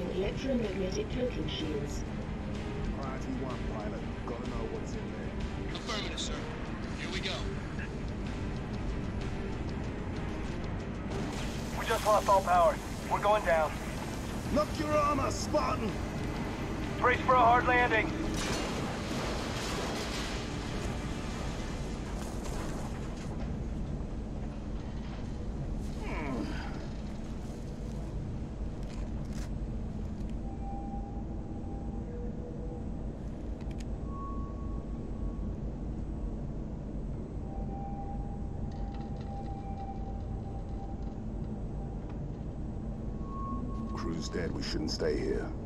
Electromagnetic cloaking shields. RT-1 pilot, gotta know what's in there. Affirmative, sir. Here we go. We just lost all power. We're going down. Knock your armor, Spartan! Brace for a hard landing. dead. We shouldn't stay here.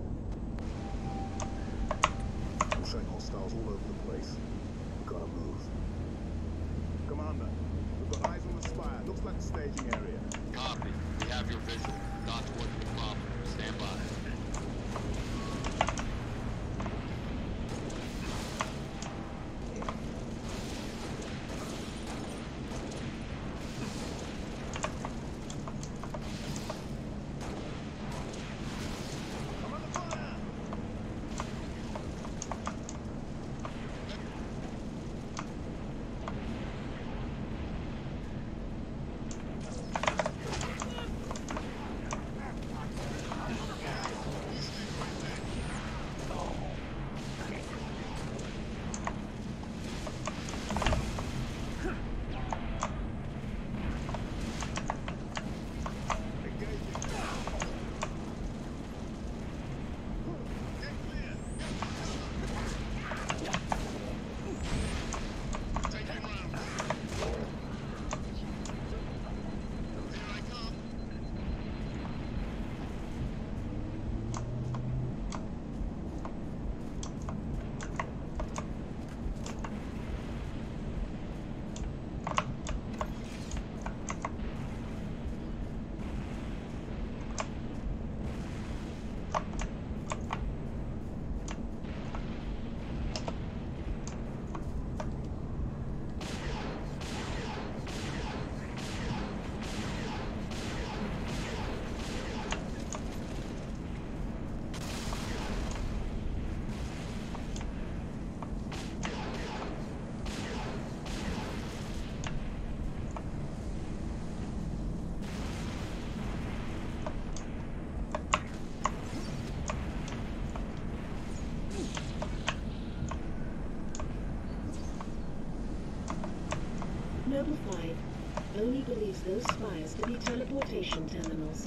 those spires to be teleportation terminals.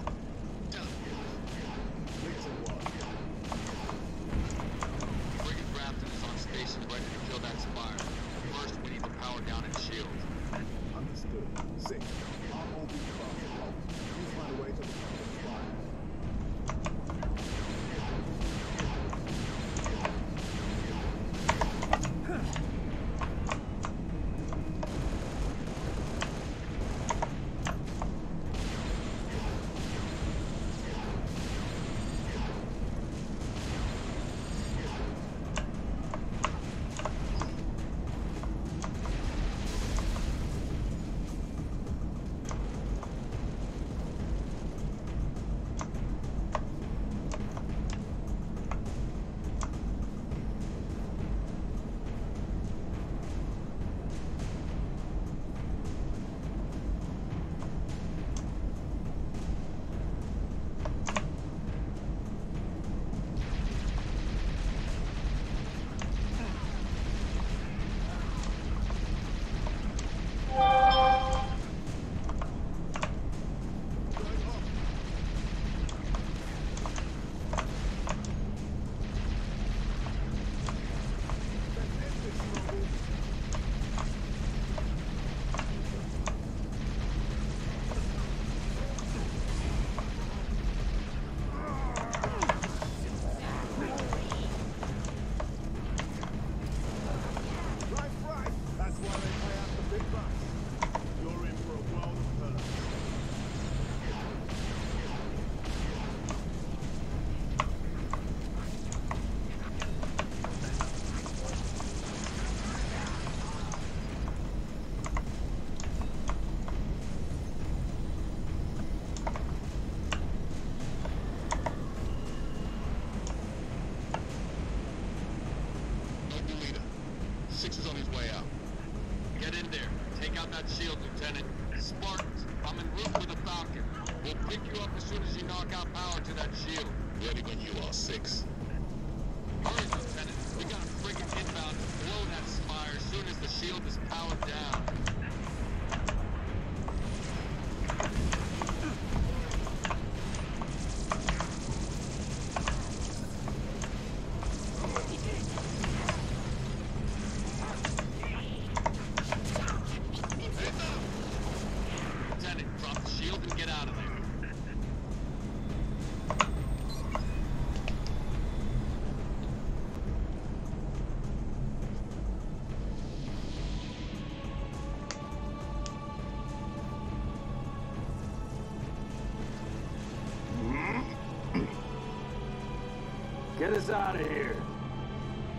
Us out of here.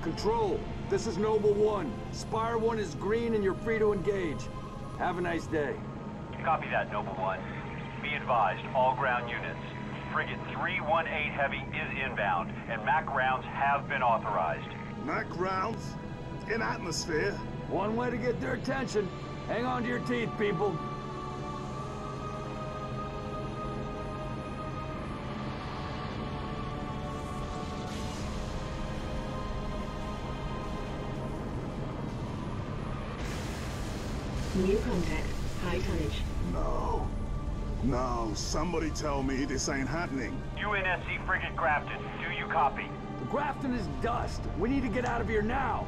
Control, this is Noble One. Spire One is green and you're free to engage. Have a nice day. Copy that, Noble One. Be advised, all ground units. Frigate 318 Heavy is inbound, and MAC rounds have been authorized. MAC rounds in atmosphere. One way to get their attention. Hang on to your teeth, people. Contact. High tonnage. No. No, somebody tell me this ain't happening. UNSC Frigate Grafton, do you copy? The Grafton is dust. We need to get out of here now.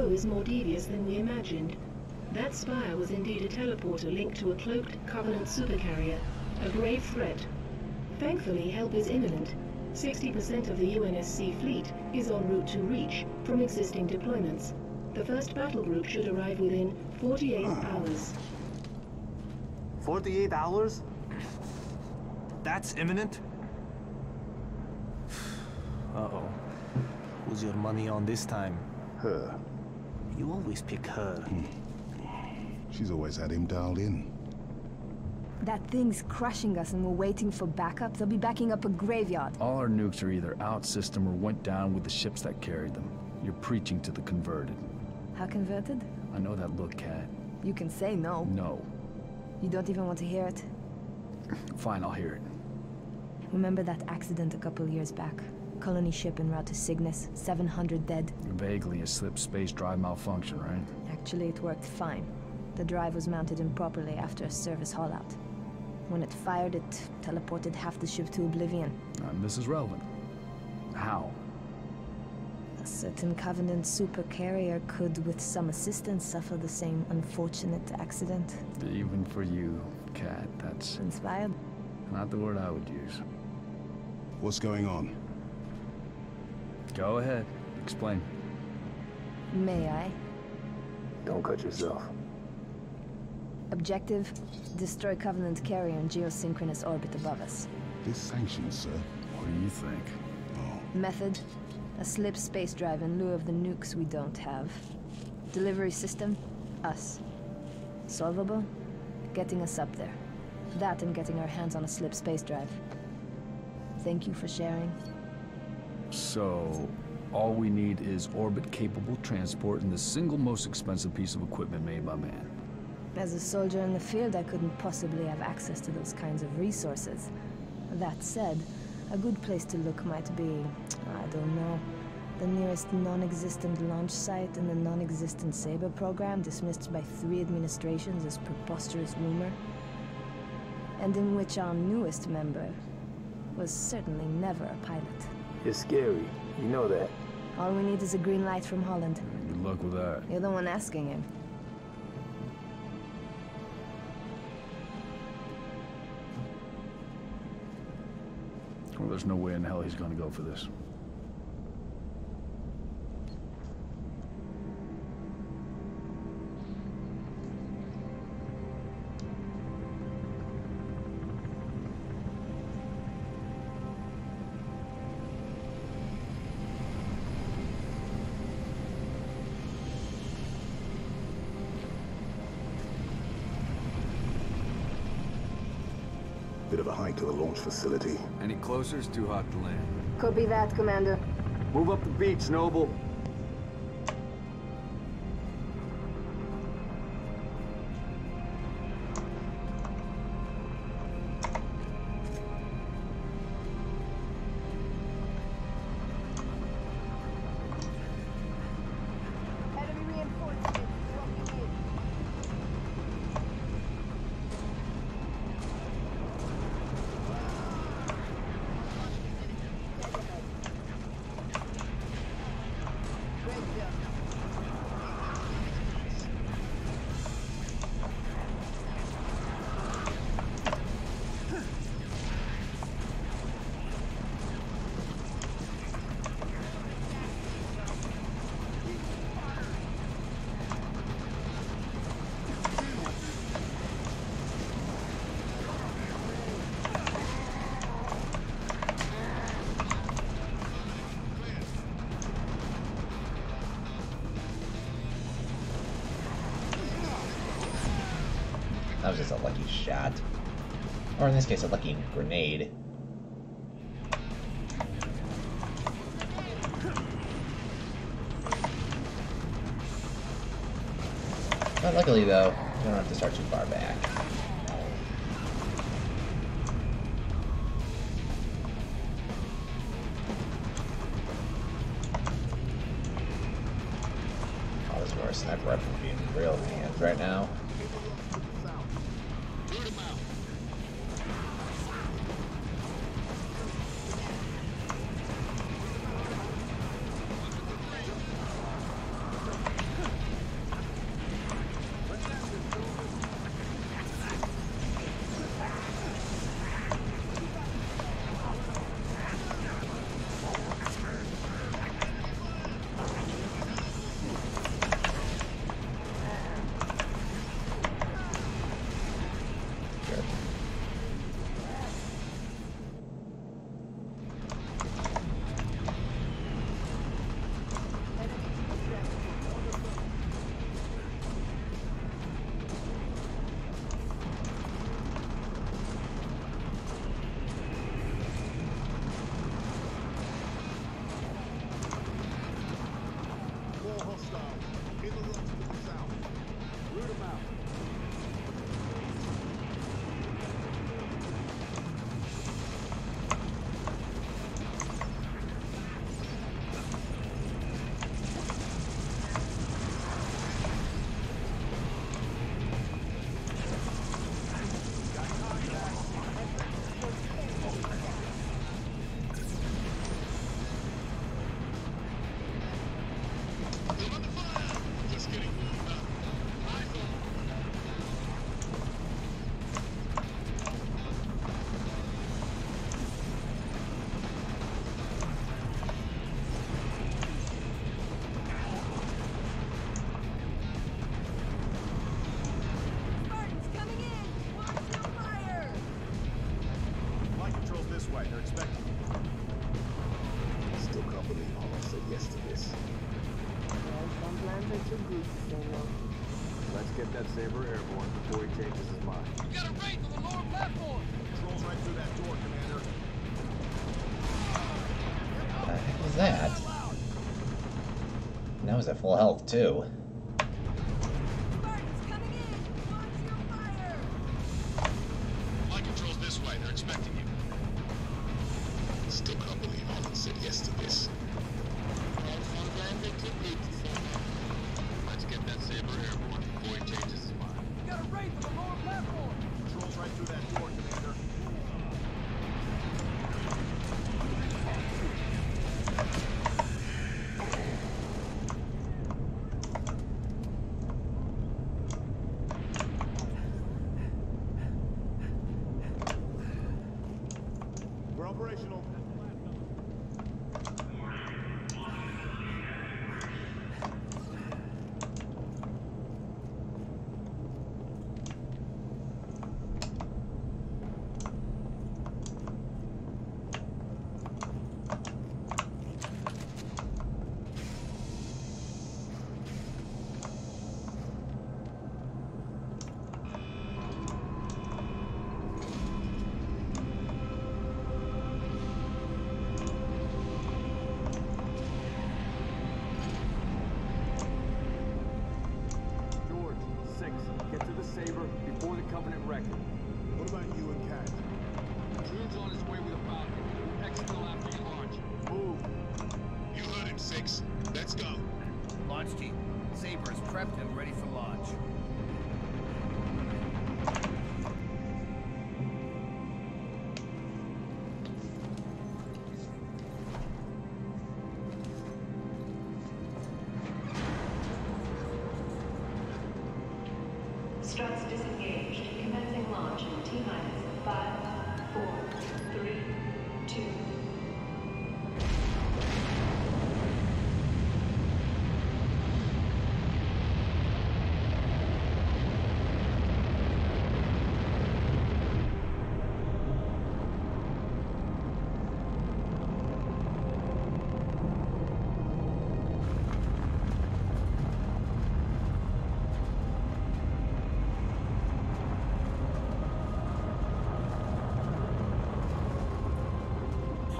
Foe is more devious than we imagined. That spire was indeed a teleporter linked to a cloaked Covenant supercarrier, a grave threat. Thankfully, help is imminent. 60% of the UNSC fleet is en route to Reach from existing deployments. The first battle group should arrive within 48 hmm. hours. 48 hours? That's imminent? Uh-oh. Who's your money on this time? Her. You always pick her. Hmm. She's always had him dialed in. That thing's crushing us and we're waiting for backup. They'll be backing up a graveyard. All our nukes are either out system or went down with the ships that carried them. You're preaching to the converted. How converted? I know that look, Kat. You can say no. No. You don't even want to hear it. Fine, I'll hear it. Remember that accident a couple years back? Colony ship en route to Cygnus, 700 dead. Vaguely a slip space drive malfunction, right? Actually, it worked fine. The drive was mounted improperly after a service haulout. When it fired, it teleported half the ship to oblivion. And this is relevant. How? A certain Covenant supercarrier could, with some assistance, suffer the same unfortunate accident. Even for you, Kat, that's Inspired? not the word I would use. What's going on? Go ahead. Explain. May I? Don't cut yourself. Objective, destroy Covenant carrier in geosynchronous orbit above us. This sanctions, sir. What do you think? Oh, Method, a slip space drive in lieu of the nukes we don't have. Delivery system, us. Solvable, getting us up there. That and getting our hands on a slip space drive. Thank you for sharing. So, all we need is orbit-capable transport and the single most expensive piece of equipment made by man. As a soldier in the field, I couldn't possibly have access to those kinds of resources. That said, a good place to look might be, I don't know, the nearest non-existent launch site in the non-existent Saber program dismissed by three administrations as preposterous rumor, and in which our newest member was certainly never a pilot. It's scary. You know that. All we need is a green light from Holland. Good luck with that. You're the one asking him. Well, there's no way in hell he's gonna go for this. facility. Any closer is too hot to land. Could be that, Commander. Move up the beach, Noble. shot. Or in this case, a lucky grenade. But luckily though, you don't have to start too far back. at full health too.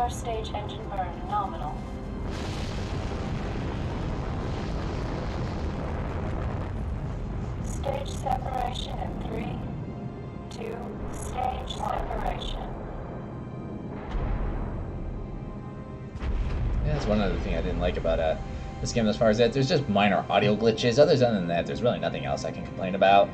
First stage engine burn nominal. Stage separation in three, two, stage separation. Yeah, that's one other thing I didn't like about uh, this game as far as that. There's just minor audio glitches. Other than that, there's really nothing else I can complain about.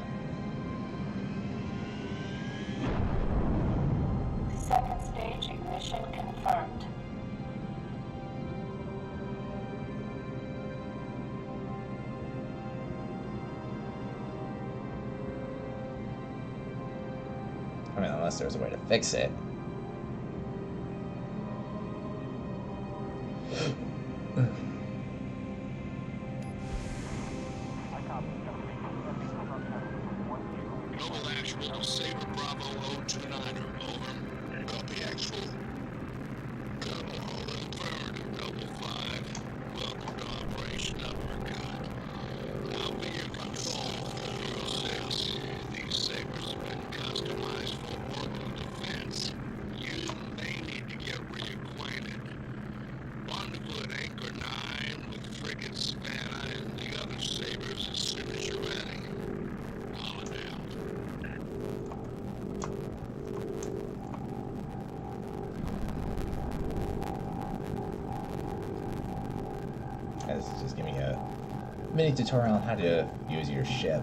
unless there's a way to fix it. tutorial on how to use your ship.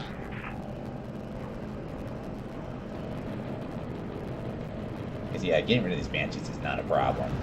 yeah, getting rid of these Banshees is not a problem.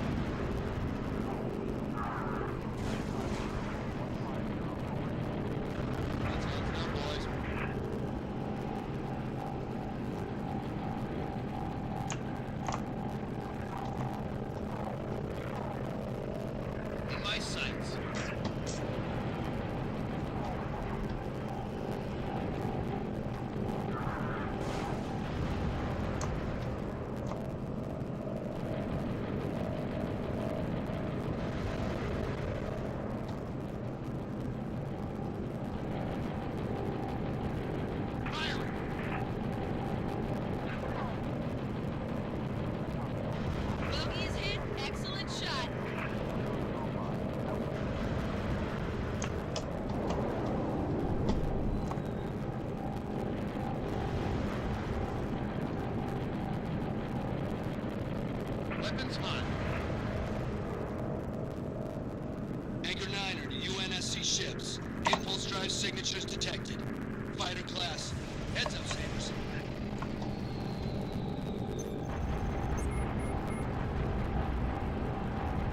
Class. Heads up, Sabers.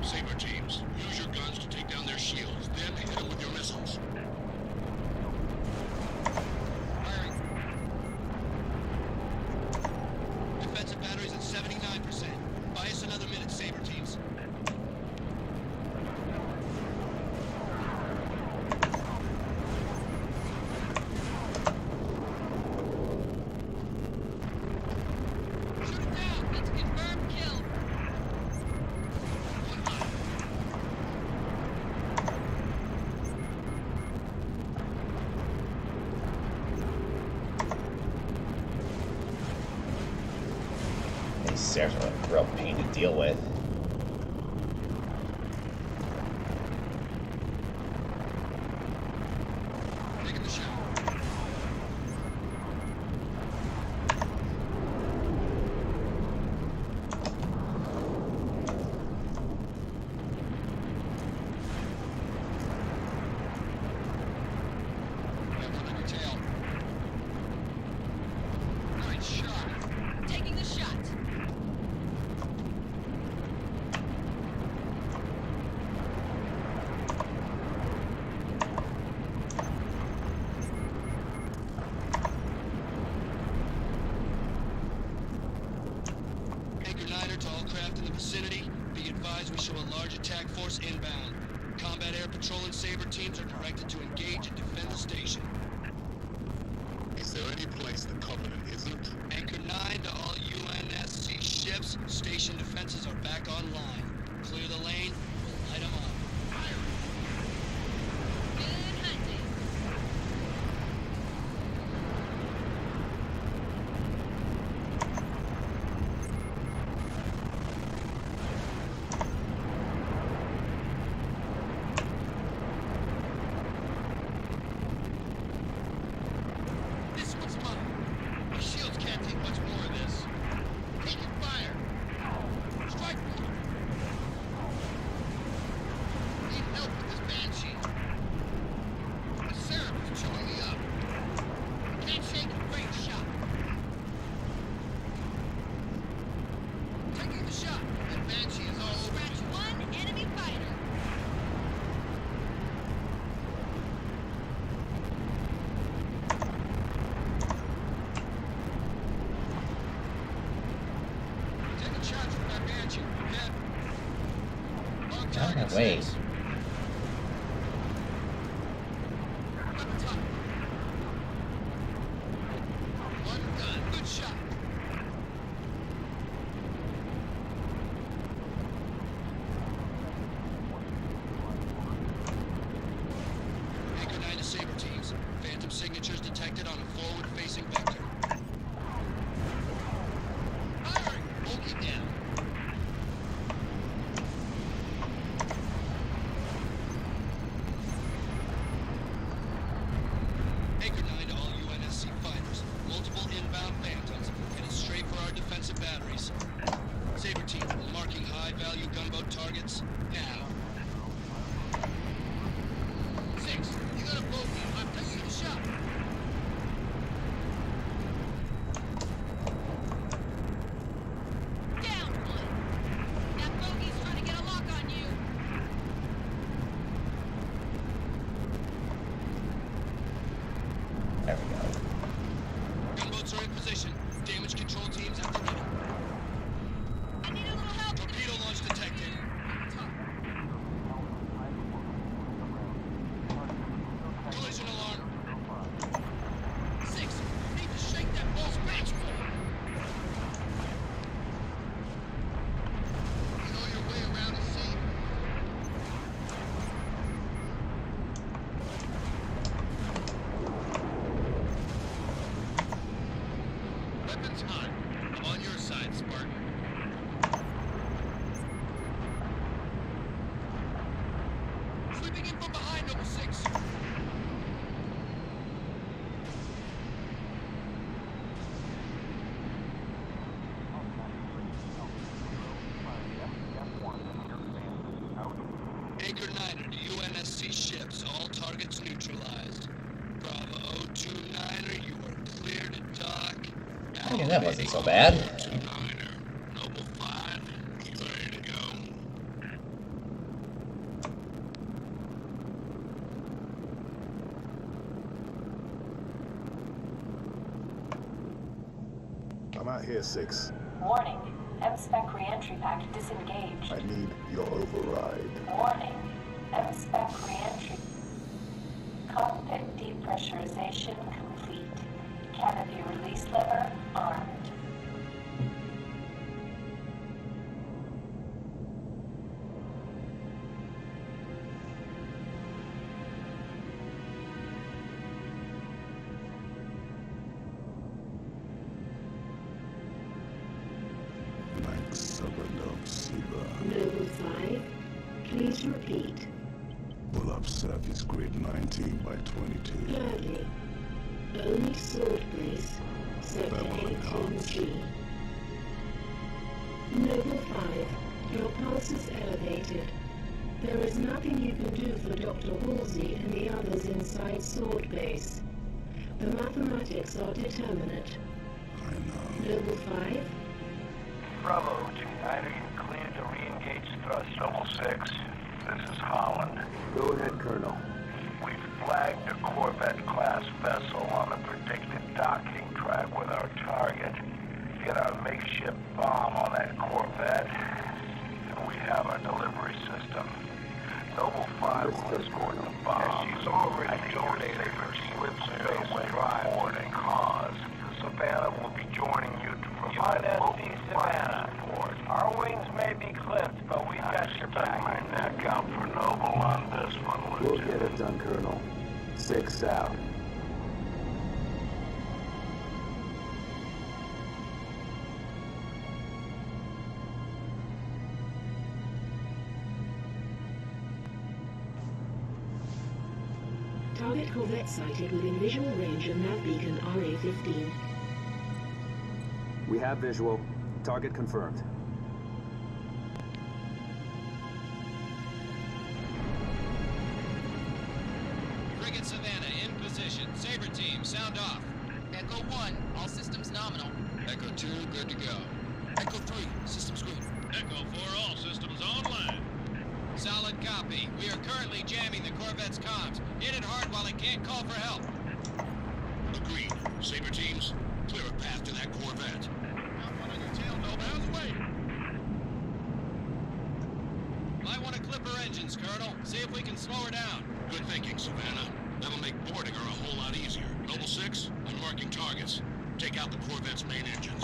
Saber teams, use your guns to take down their shields, then hit them with your missiles. Firing. Defensive batteries at 79%. Buy us another minute, Saber teams. Shoot it down. That's a confirmed kill. These stairs are a real pain to deal with. Yeah, that wasn't so bad. I'm out here, Six. Warning. M-Spec reentry pack disengaged. I need target sighted within visual range of that beacon RA-15. We have visual. Target confirmed. Frigate Savannah in position. Sabre team, sound off. Echo 1, all systems nominal. Echo 2, good to go. Echo 3, systems good. Echo 4, all systems online. Solid copy. We are currently jamming the Corvette's comms. Hit it hard while it can't call for help. Agreed. Saber teams, clear a path to that Corvette. Got one on your tail, Noble. How's the Might want to clip her engines, Colonel. See if we can slow her down. Good thinking, Savannah. That'll make boarding her a whole lot easier. Noble 6, I'm marking targets. Take out the Corvette's main engine.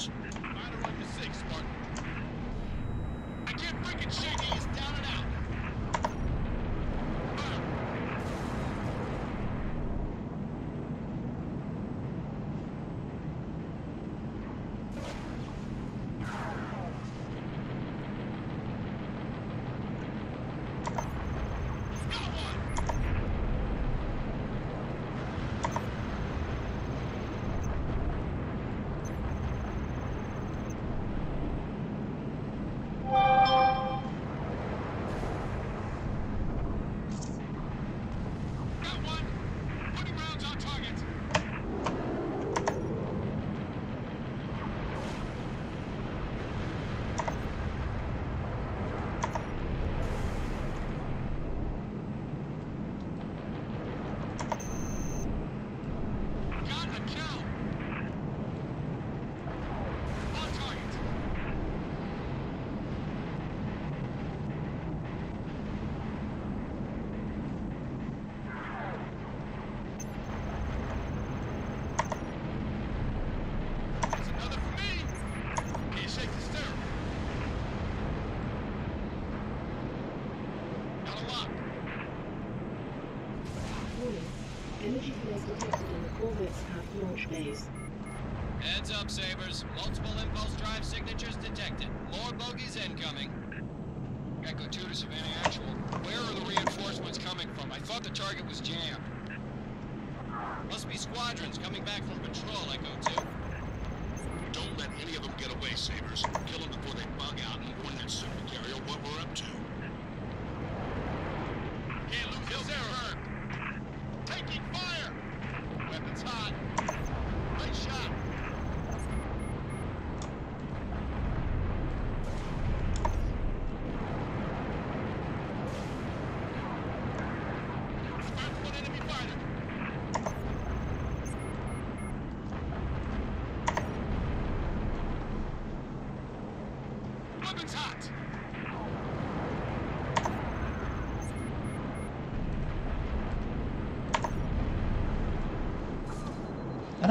squadrons coming back from patrol.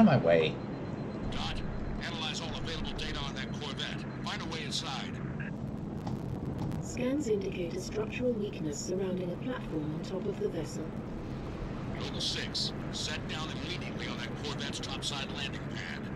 Of my way. Dot, analyze all available data on that Corvette. Find a way inside. Scans indicate a structural weakness surrounding a platform on top of the vessel. Noble 6, set down immediately on that Corvette's topside landing pad.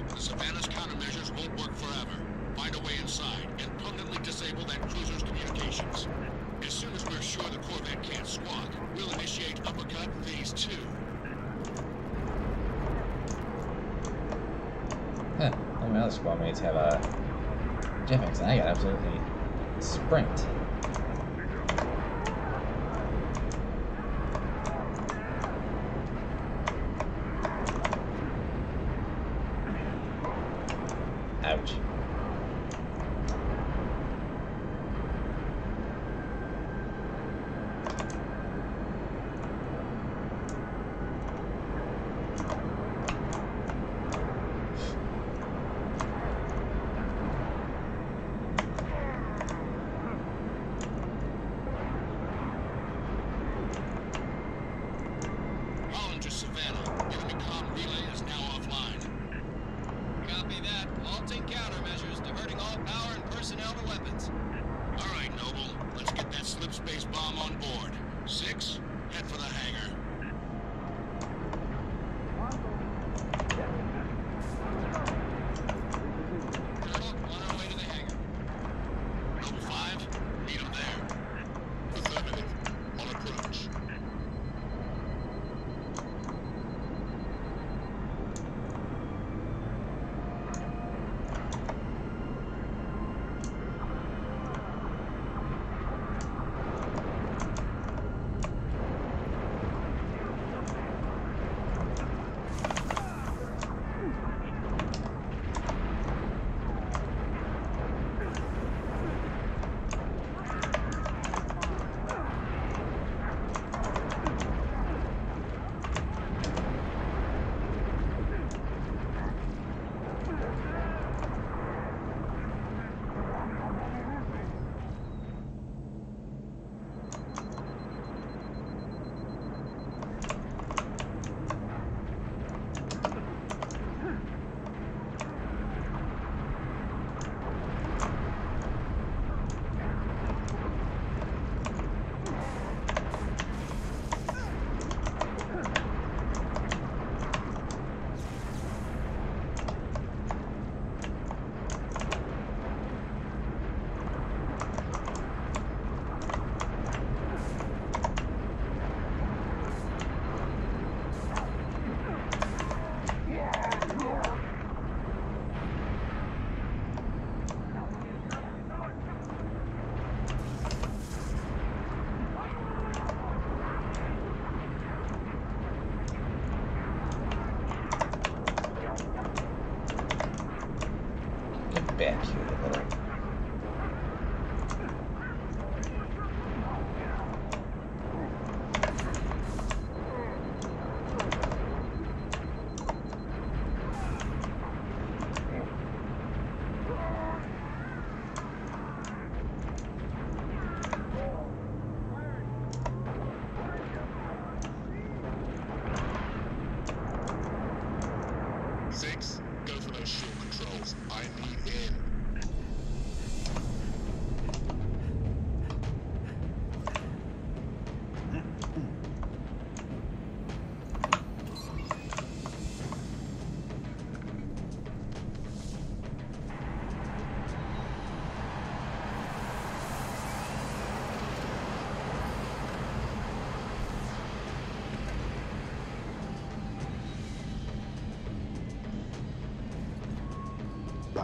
Noble 6, the Savannah's countermeasures won't work forever. Find a way inside and permanently disable that cruiser's communications. As soon as we're sure the Corvette can't squawk, we'll initiate Uppercut Phase 2. Huh. All my other squad mates have a jetpacks, and I got absolutely sprint.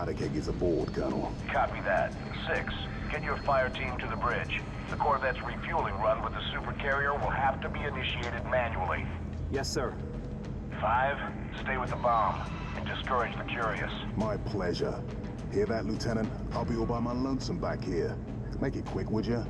Radicek aboard, Colonel. Copy that. Six, get your fire team to the bridge. The Corvette's refueling run with the supercarrier will have to be initiated manually. Yes, sir. Five, stay with the bomb and discourage the curious. My pleasure. Hear that, Lieutenant? I'll be all by my lonesome back here. Make it quick, would you?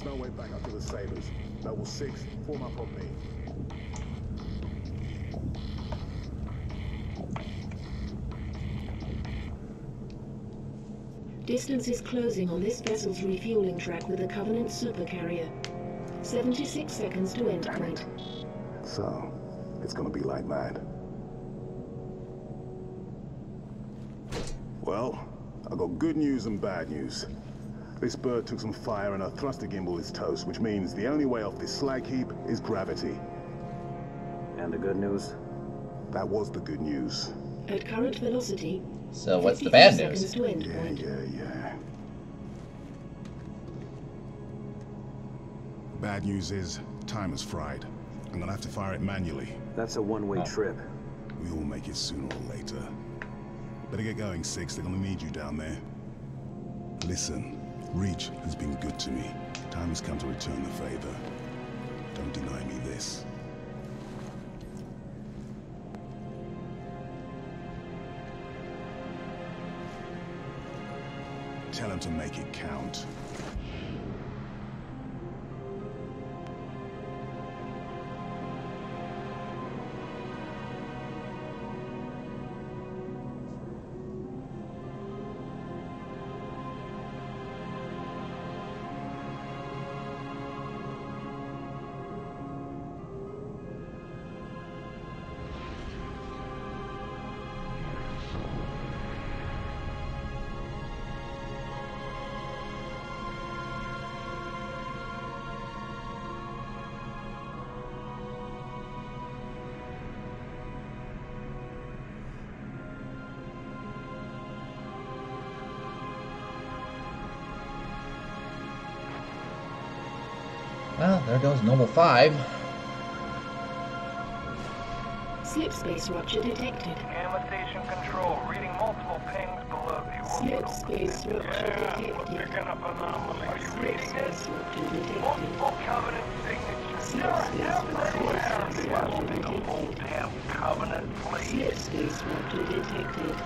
There's no way back up to the sailors. Level 6, form up on me. Distance is closing on this vessel's refueling track with the Covenant supercarrier. 76 seconds to endpoint. So, it's gonna be like that. Well, I got good news and bad news. This bird took some fire and our thruster gimbal is toast, which means the only way off this slag heap is gravity. And the good news? That was the good news. At current velocity, So what's the bad news? to endpoint. Yeah, yeah. Bad news is, time is fried. I'm gonna have to fire it manually. That's a one-way trip. We all make it sooner or later. Better get going, Six. They're gonna need you down there. Listen, Reach has been good to me. Time has come to return the favor. Don't deny me this. Tell him to make it count. There goes Noble 5. Slip space rupture detected. Gamma station control, reading multiple pings below the Slip space rupture detected. picking up anomalies. Are you Slip reading it? space rupture detected. Multiple covenant signatures. Slip space rupture detected. Damn covenant, please. Slip space rupture detected.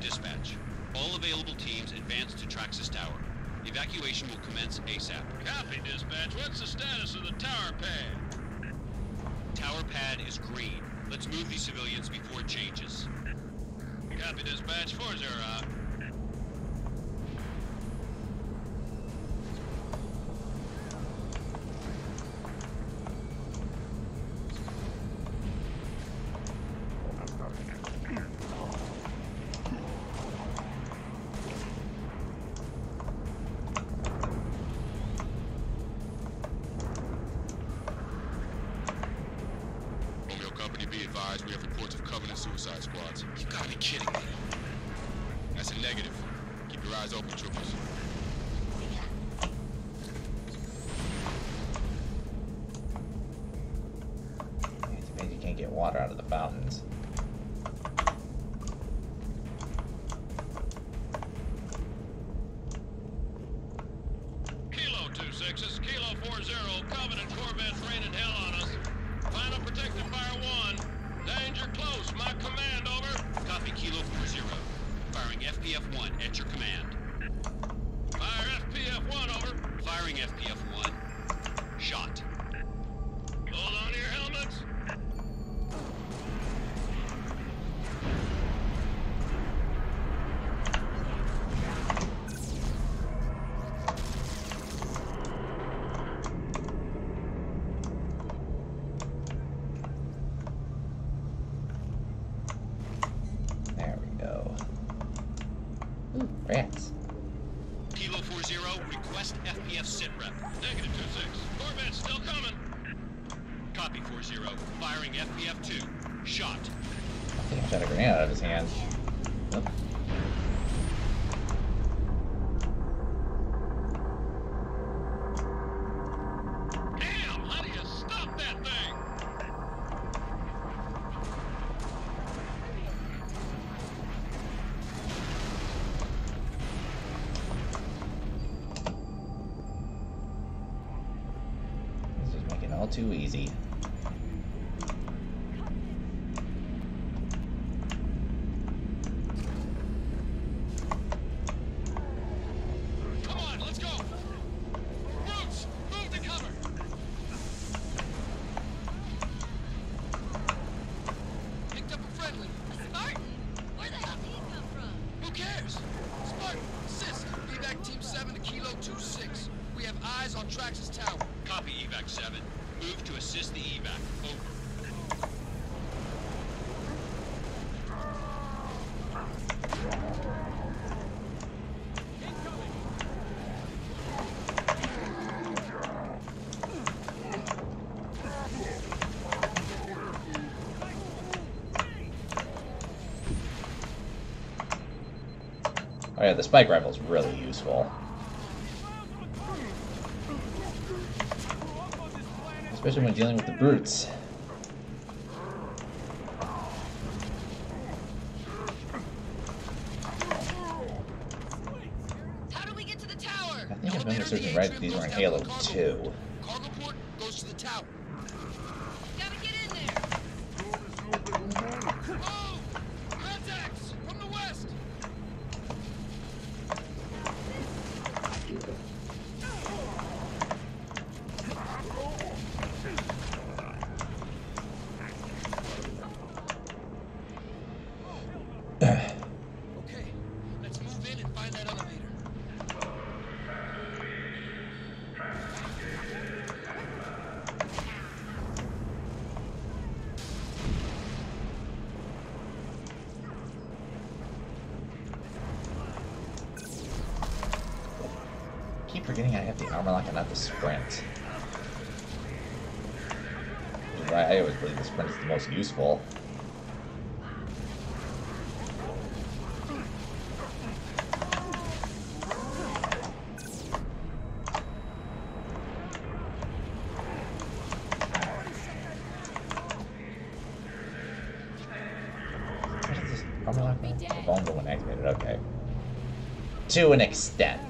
Dispatch. All available teams advance to Traxus Tower. Evacuation will commence ASAP. Copy, dispatch. What's the status of the tower pad? Tower pad is green. Let's move these civilians before it changes. Copy, dispatch. 4-0, squads. FPF-1 at your command. Fire FPF-1, over. Firing FPF-1. Shot. Hold on to your helmets. all too easy. Yeah, the spike rifle is really useful. Especially when dealing with the brutes. I think I remember searching right that these were in Halo 2. to an extent.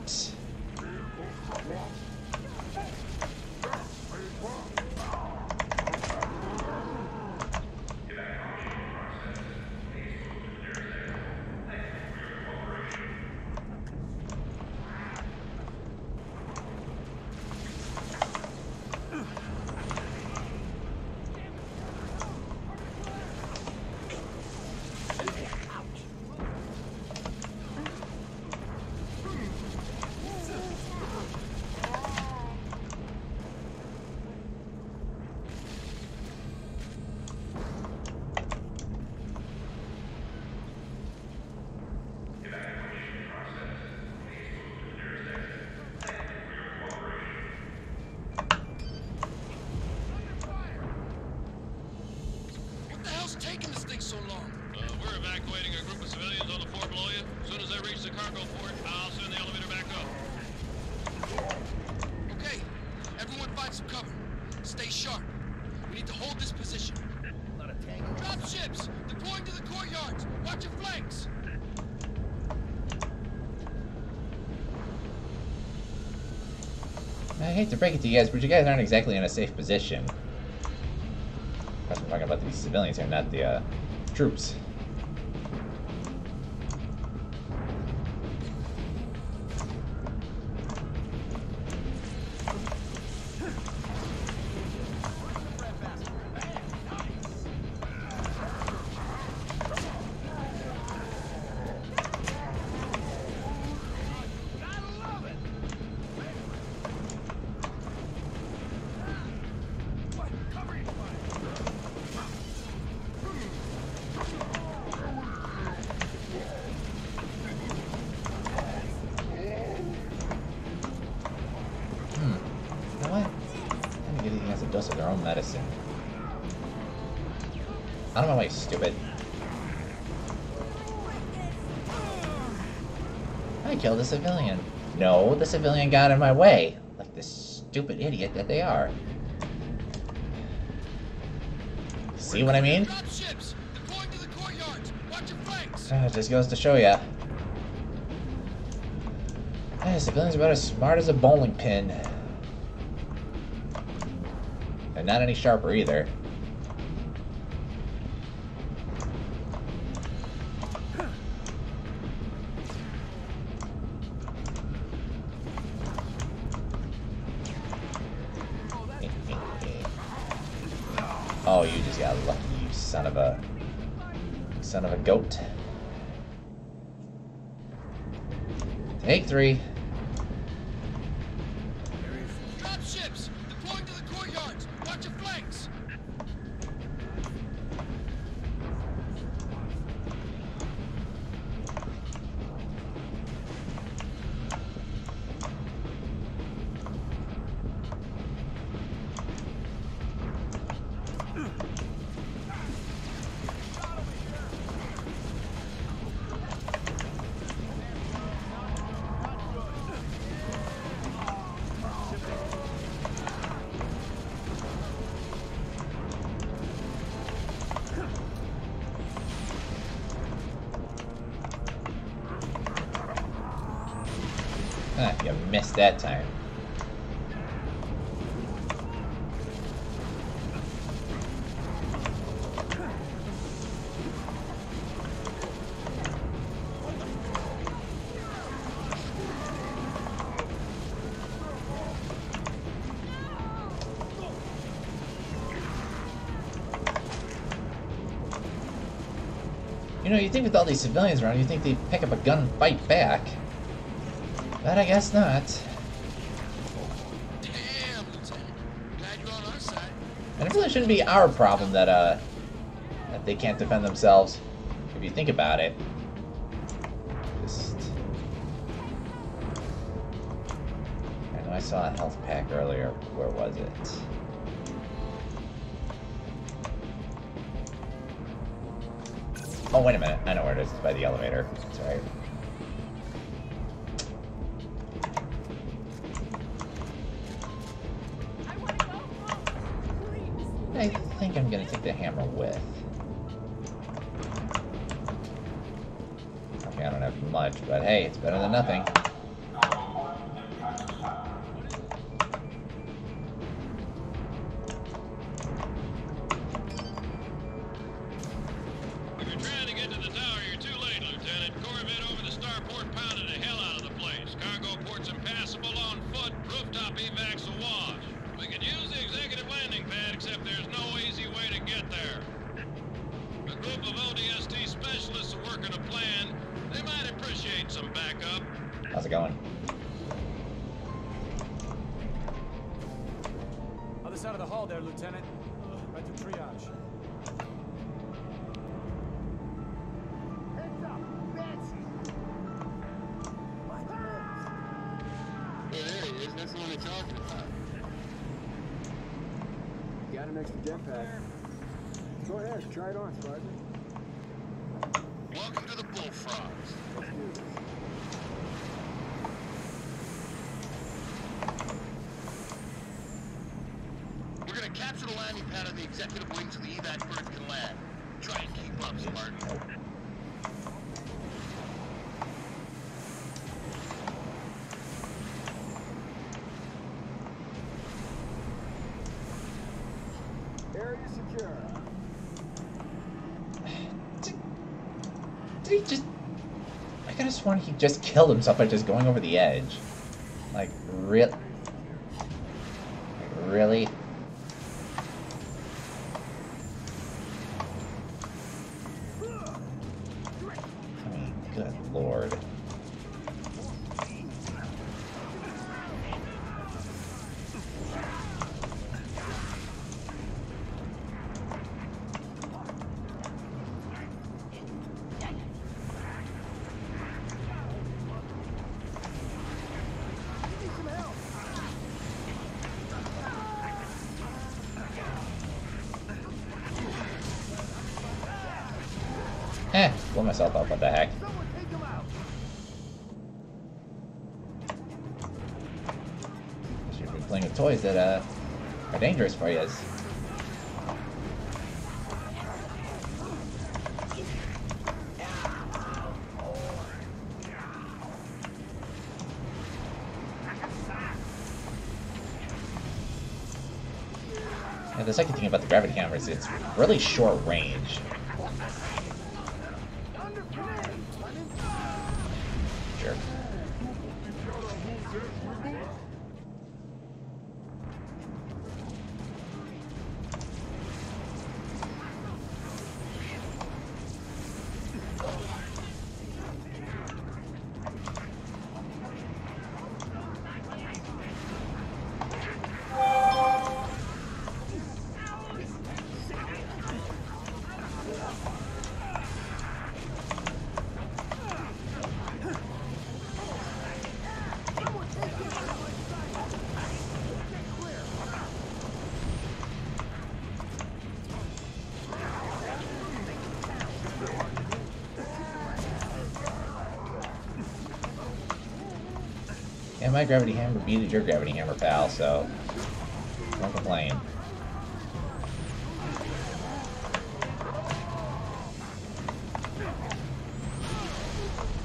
Hate to break it to you guys, but you guys aren't exactly in a safe position. That's what I'm talking about these civilians here, not the uh, troops. Civilian got in my way. Like this stupid idiot that they are. See what I mean? Drop ships! Deploying to the courtyards! Watch your flanks! Ah, it just goes to show ya. Hey, civilians are about as smart as a bowling pin. And not any sharper either. That time. You know, you think with all these civilians around, you think they'd pick up a gun and fight back. But I guess not. Damn. And it really shouldn't be our problem that uh that they can't defend themselves. If you think about it. Just I know I saw a health pack earlier. Where was it? Oh wait a minute. I know where it is. It's by the elevator. That's right. The hammer with. Okay, I don't have much, but hey, it's better than nothing. Could he just killed himself by just going over the edge. Dangerous the second thing about the gravity hammer is it's really short range. Sure. My gravity hammer beated your gravity hammer, pal, so don't complain.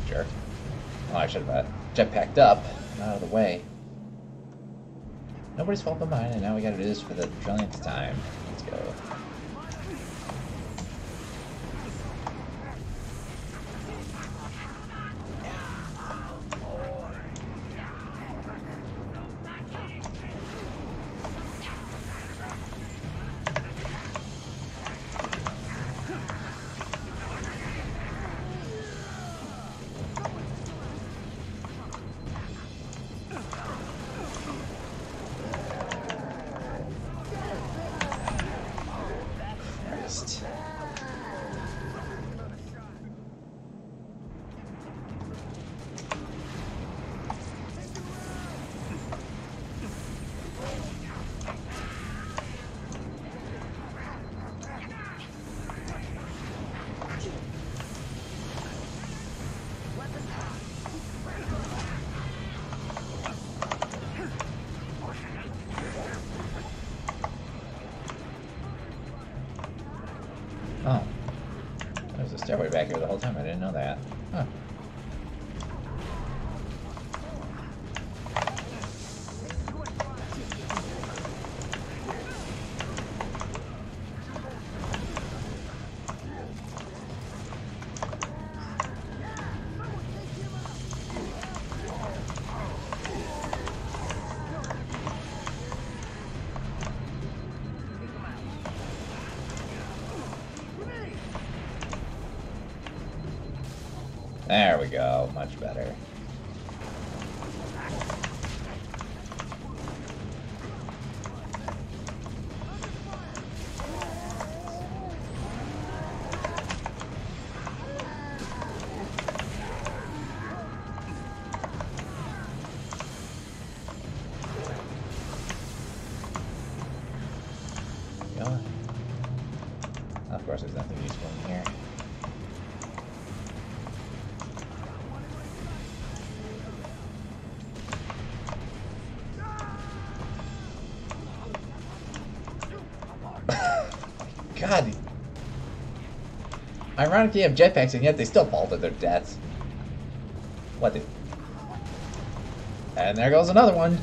Sure. Oh, I should have uh, jetpacked up and out of the way. Nobody's fault but mine, and now we gotta do this for the trillionth time. We go. ironically have jetpacks and yet they still fall to their deaths. What the? And there goes another one.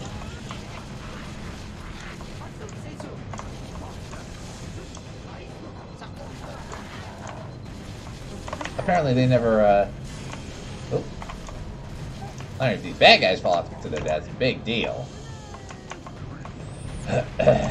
Apparently they never, uh... Oh. I if these bad guys fall to their deaths. Big deal.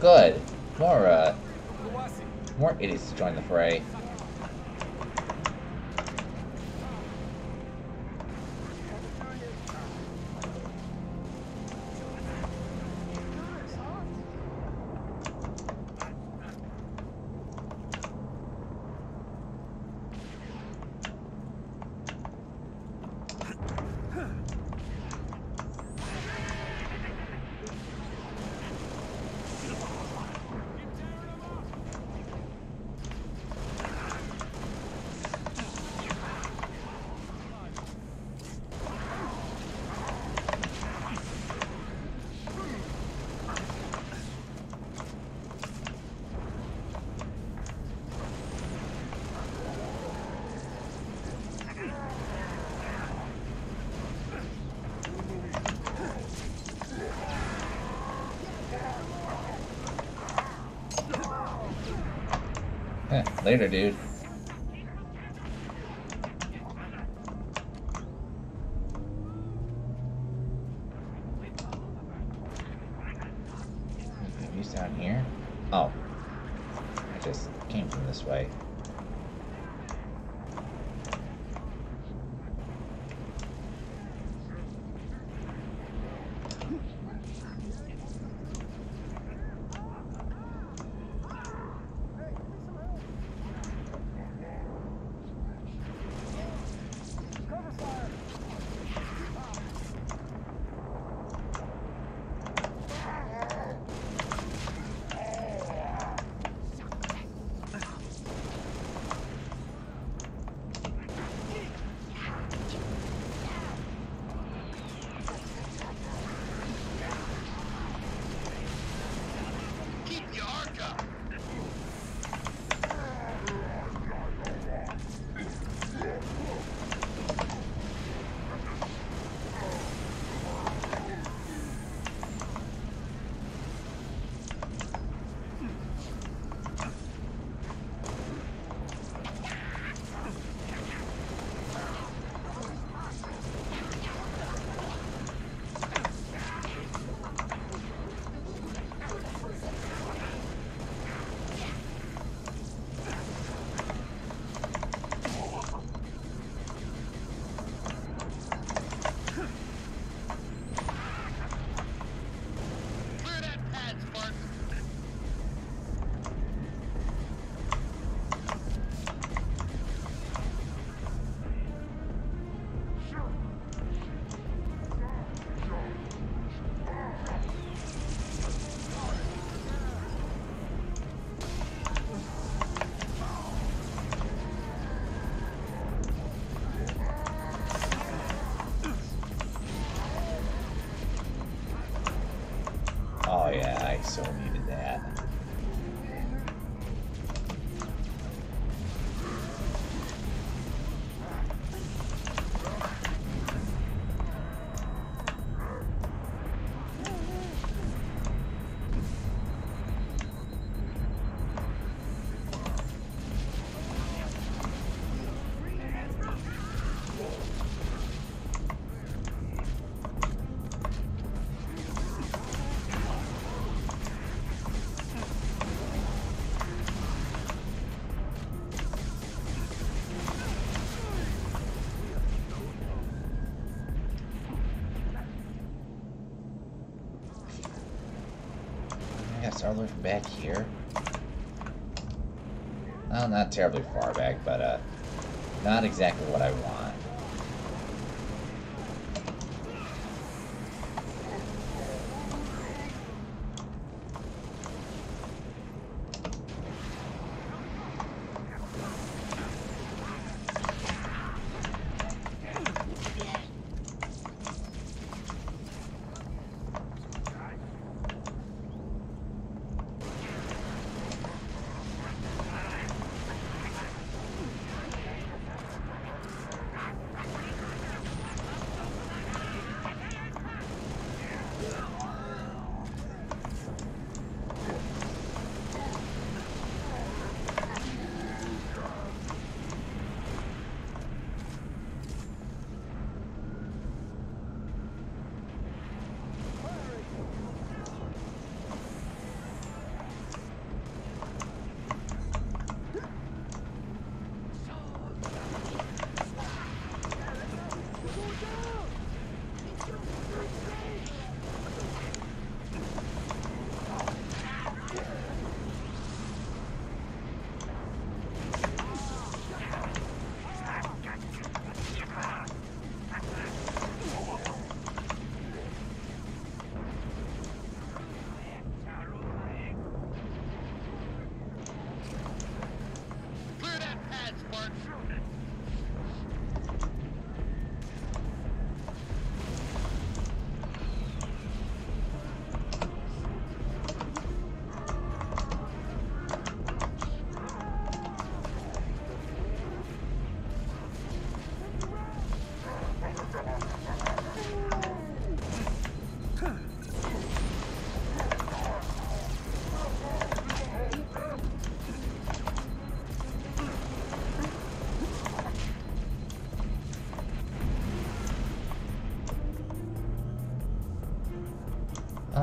good. More, uh, more idiots to join the fray. later, dude. I gotta start looking back here. Well, not terribly far back, but uh, not exactly what I want.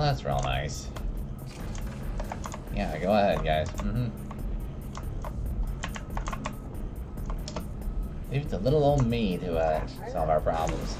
That's real nice. Yeah, go ahead, guys. Mm-hmm. Leave it to little old me to uh, solve our problems.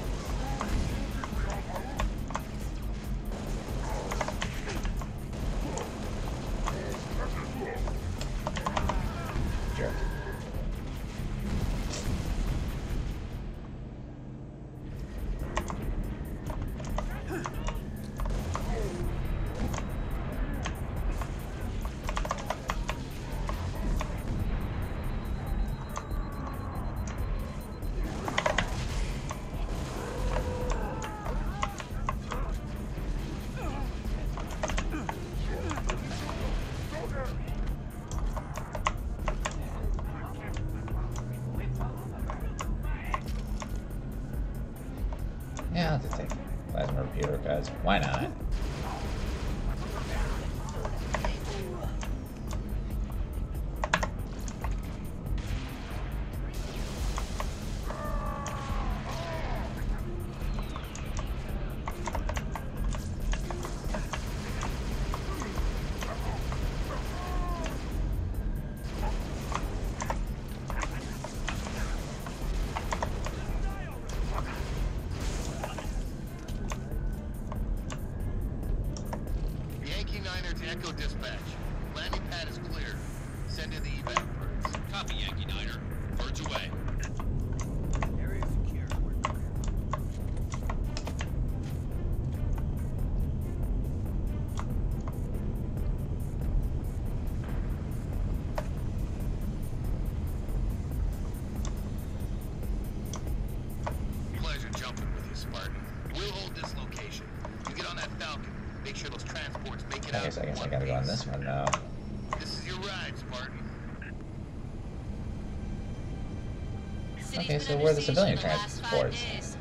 So where are the civilian transports?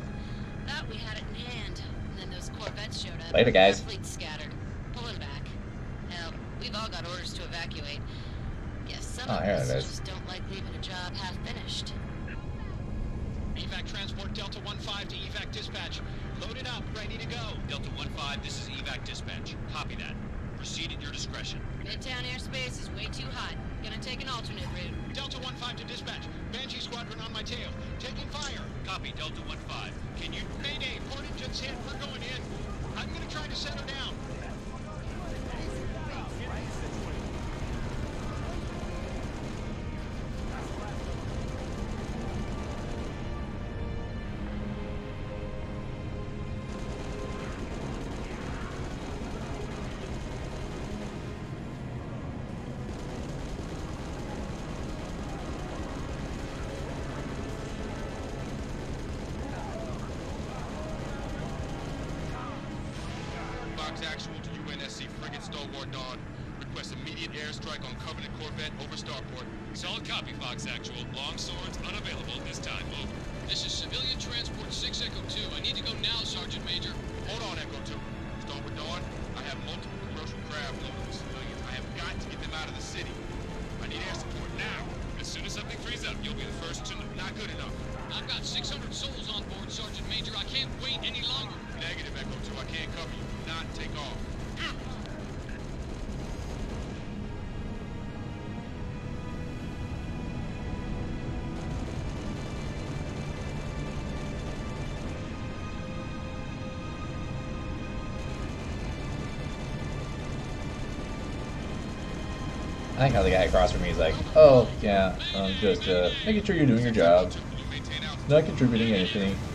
Thought we had it in hand. And then those Corvettes showed up. Later, guys. Our fleet scattered. Pulling back. Hell, we've all got orders to evacuate. Guess some Oh, of here us it is. just don't like leaving a job half finished. Evac transport Delta 1-5 to evac dispatch. Loaded up, ready to go. Delta 1-5, this is evac dispatch. Copy that. Proceed at your discretion. Midtown airspace is way too hot. Gonna take an alternate route. Delta 1-5 to dispatch. Banshee squadron on my tail. Taking fire. Copy, Delta 1-5. Dawn. Request immediate airstrike on Covenant Corvette over Starport. Solid copy, Fox Actual. Longswords unavailable I like how the guy across from me is like, oh, yeah, um, just uh, making sure you're doing your job. Not contributing anything.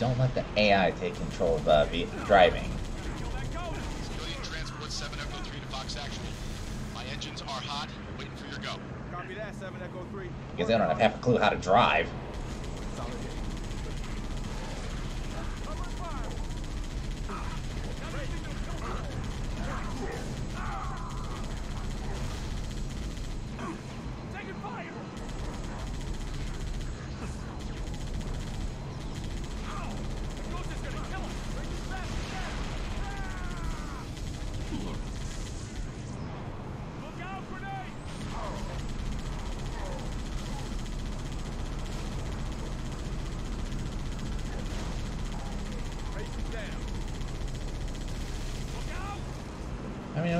Well, as far as you don't let the AI take control of uh, driving. Civilian transport 7 Echo 3 to Fox Actual. My engines are hot. Waiting for your go. Copy that, 7 Echo 3. Because they don't have half a clue how to drive.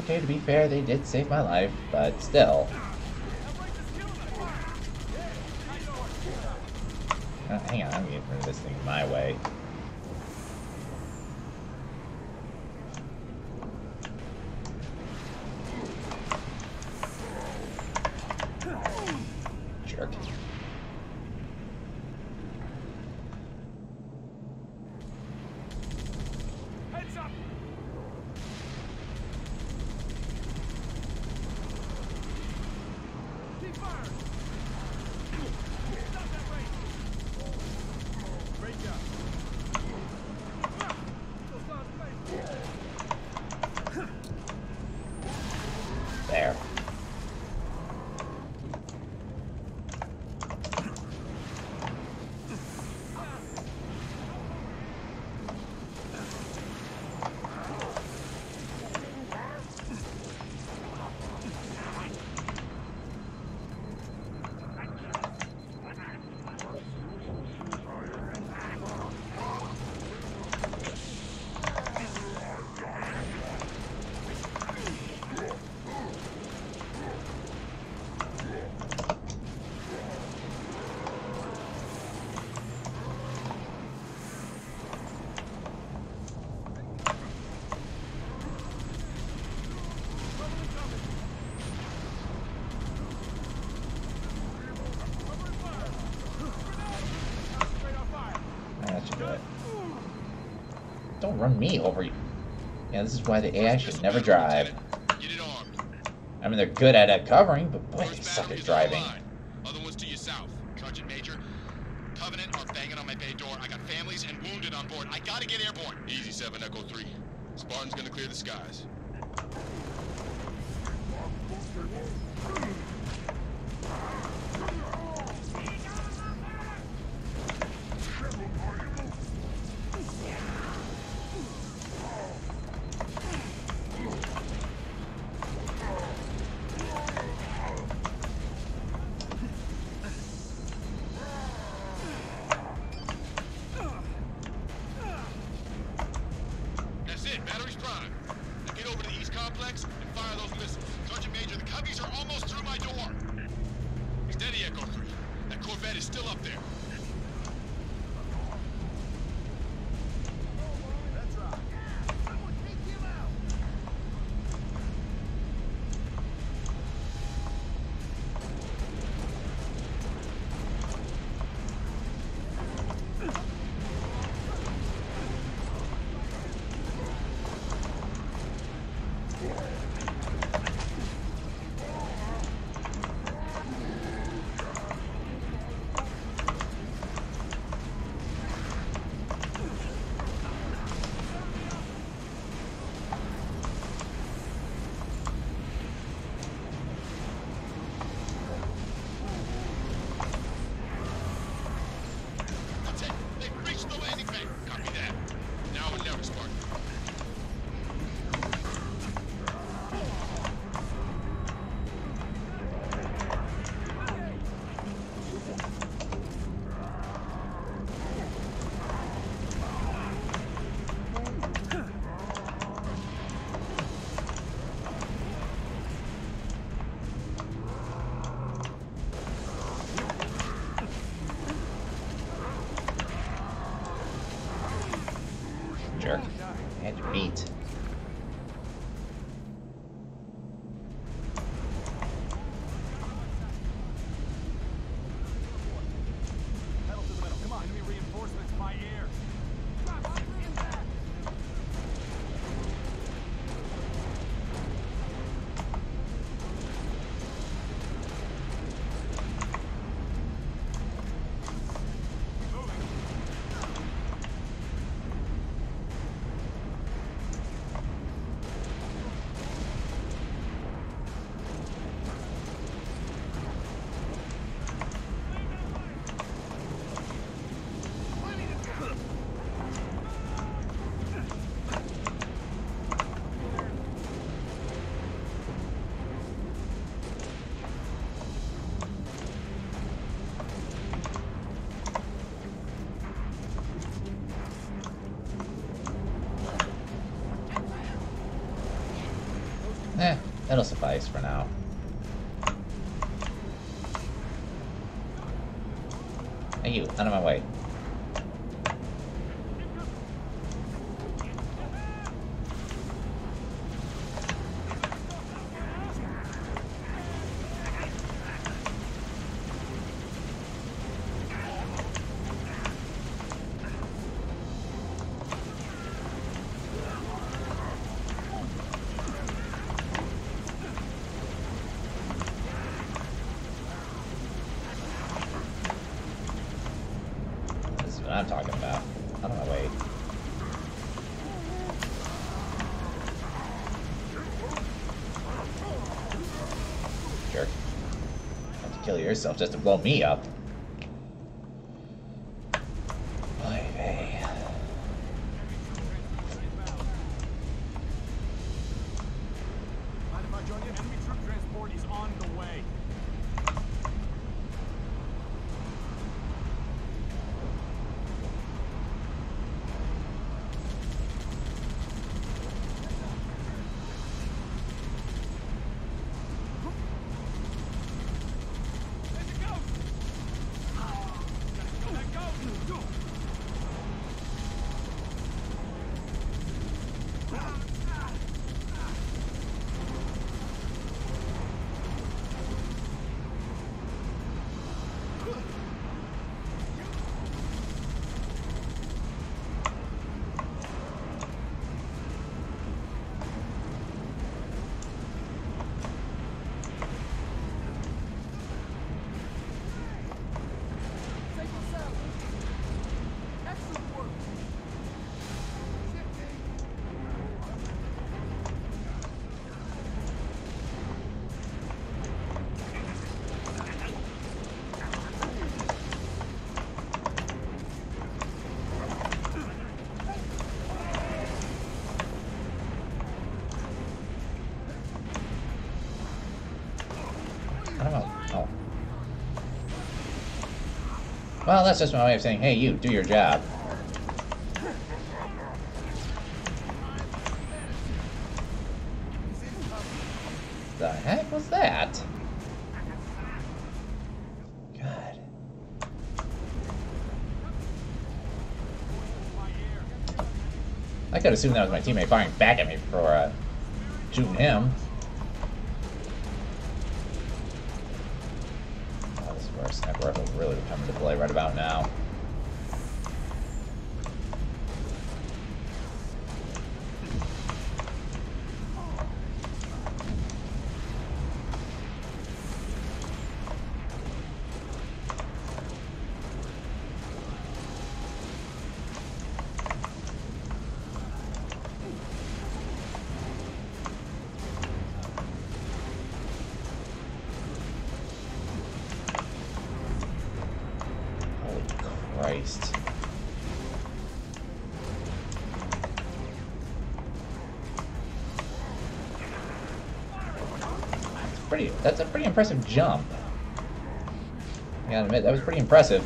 Okay, to be fair, they did save my life, but still. Uh, hang on, I'm getting rid of this thing my way. There. That should do it. Don't run me over you. Yeah, this is why the AI should never drive. I mean, they're good at covering, but boy, they suck at driving. Other ones to your south. Sergeant Major. Covenant are banging on my bay door. I got families and wounded on board. I gotta get airborne. Easy, 7 Echo 3. Spartan's gonna clear the skies. That'll suffice for now. Yourself just to blow me up. Well, that's just my way of saying, hey, you, do your job. The heck was that? God. I could assume that was my teammate firing back at me for uh, shooting him. Impressive jump. I gotta admit, that was pretty impressive.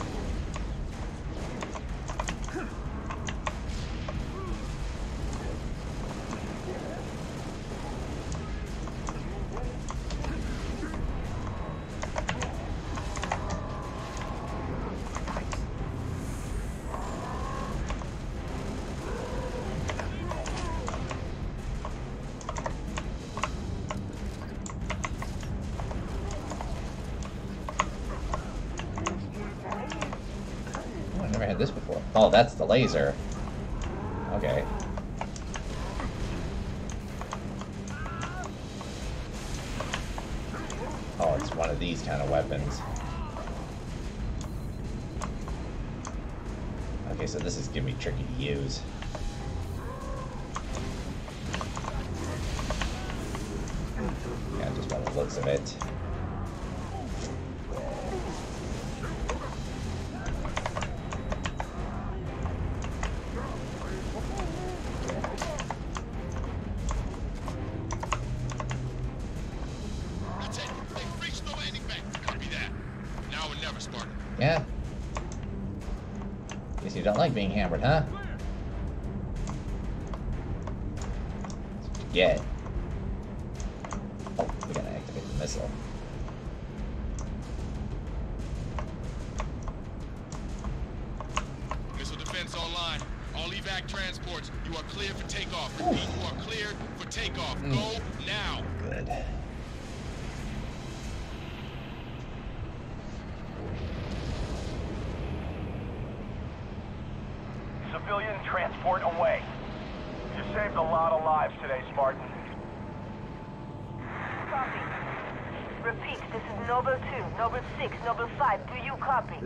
Oh, I never had this before. Oh, that's the laser.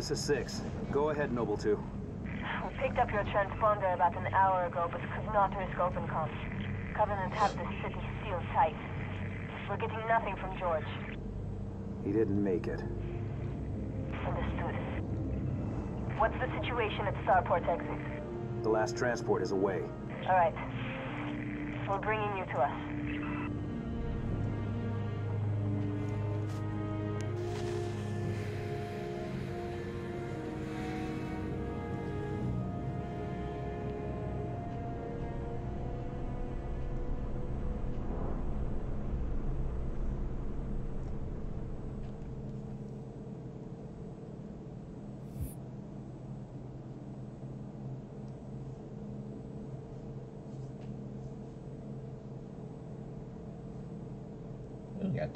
This is six. Go ahead, Noble Two. We picked up your transponder about an hour ago, but could not risk open comms. Covenant have the city sealed tight. We're getting nothing from George. He didn't make it. Understood. What's the situation at Starport exit? The last transport is away. All right. We're bringing you to us.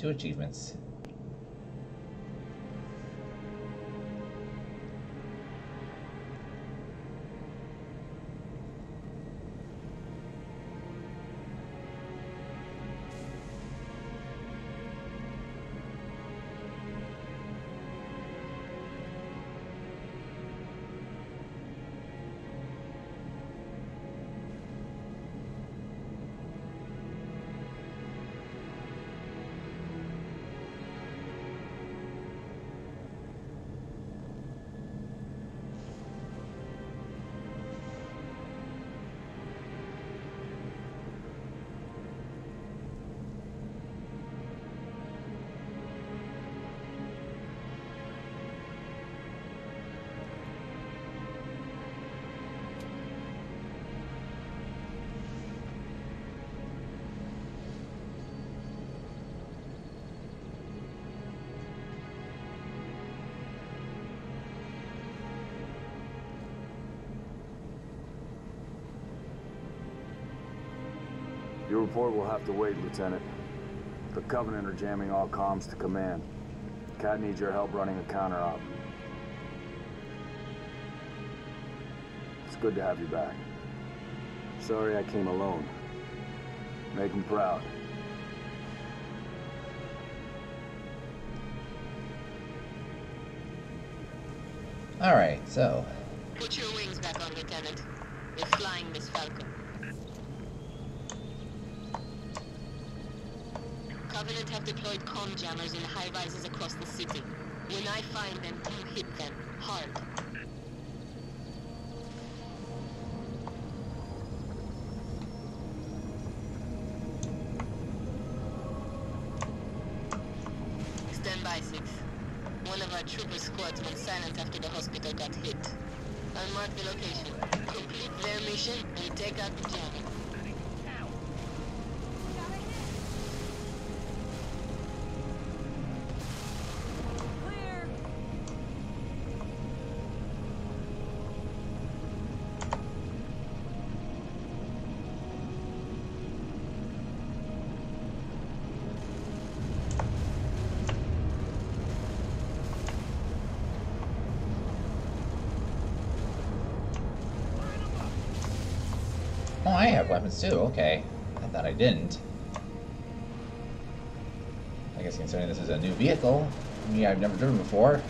Two achievements. Will have to wait, Lieutenant. The Covenant are jamming all comms to command. Kat needs your help running a counter-op. It's good to have you back. Sorry I came alone. Make him proud. Alright, so. Put your wings back on, Lieutenant. We're flying Miss Falcon. Covenant have deployed comm jammers in high rises across the city. When I find them, you hit them. Hard. Have weapons too. Okay. I thought I didn't. I guess considering this is a new vehicle, me I've never driven before.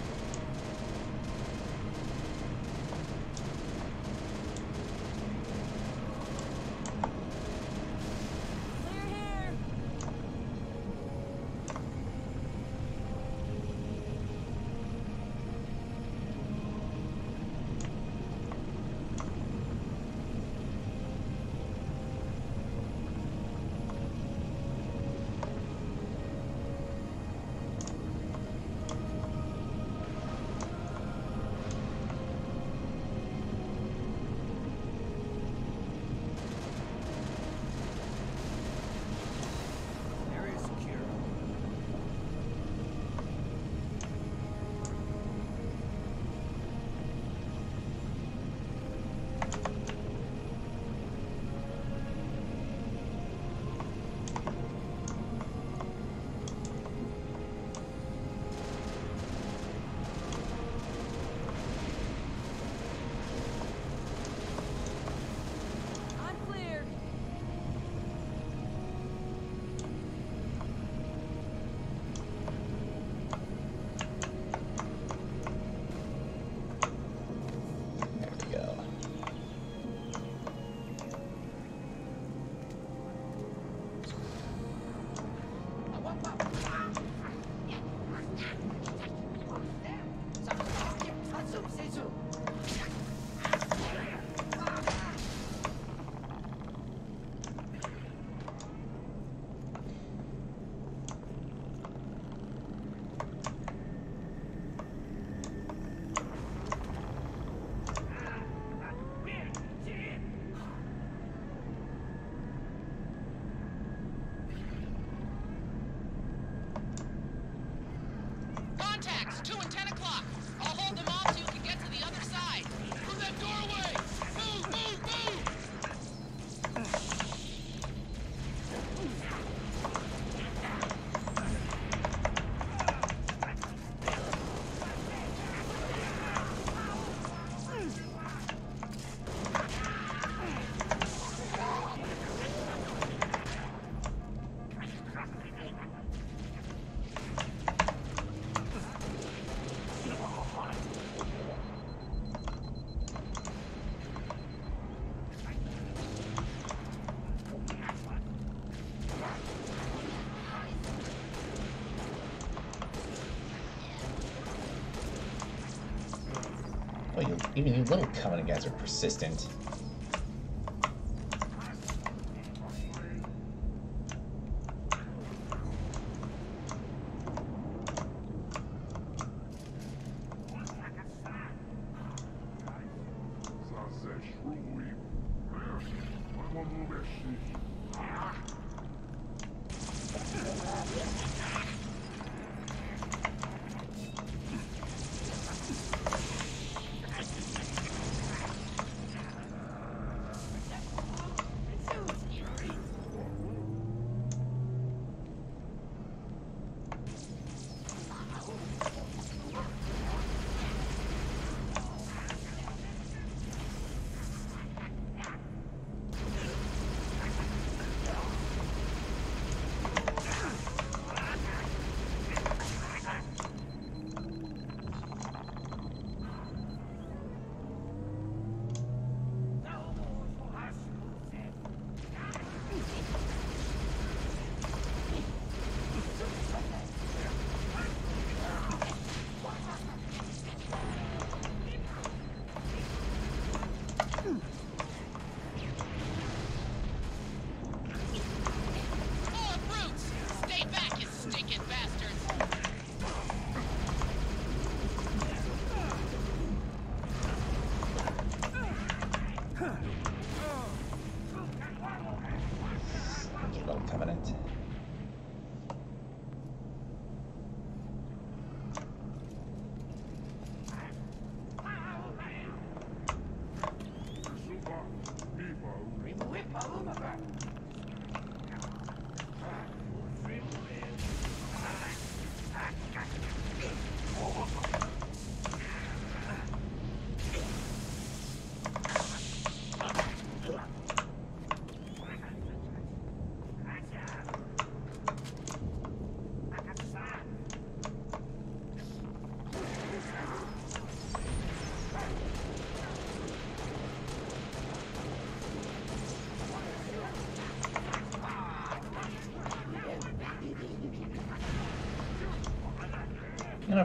Even you little Covenant guys are persistent.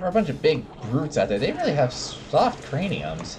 For a bunch of big brutes out there, they really have soft craniums.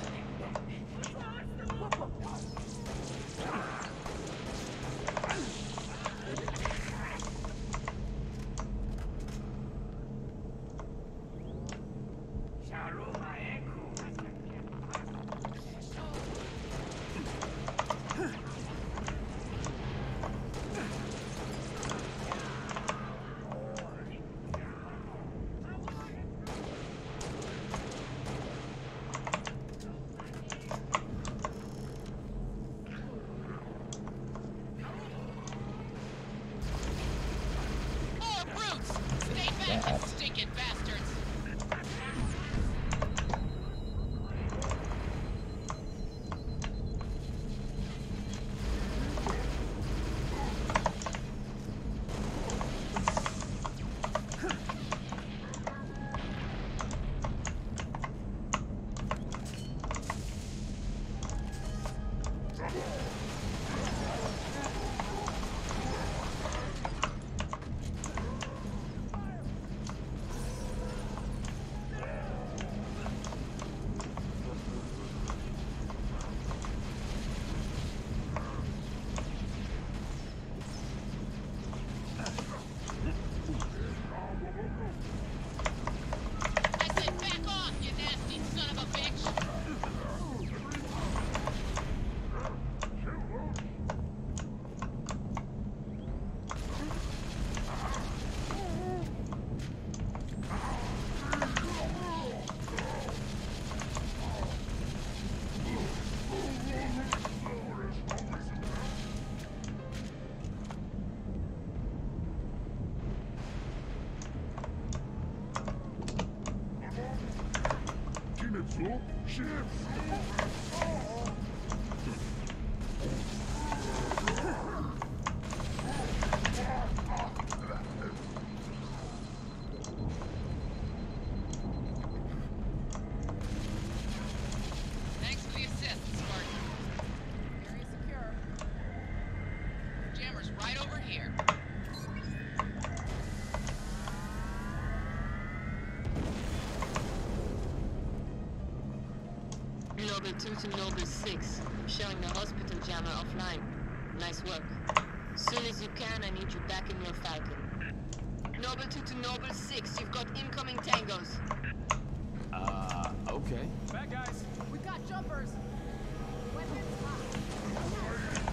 2 to Noble 6, showing the hospital jammer offline. Nice work. Soon as you can, I need you back in your Falcon. Noble 2 to Noble 6, you've got incoming tangos. Uh, okay. Bad guys. We got jumpers. Weapons hot.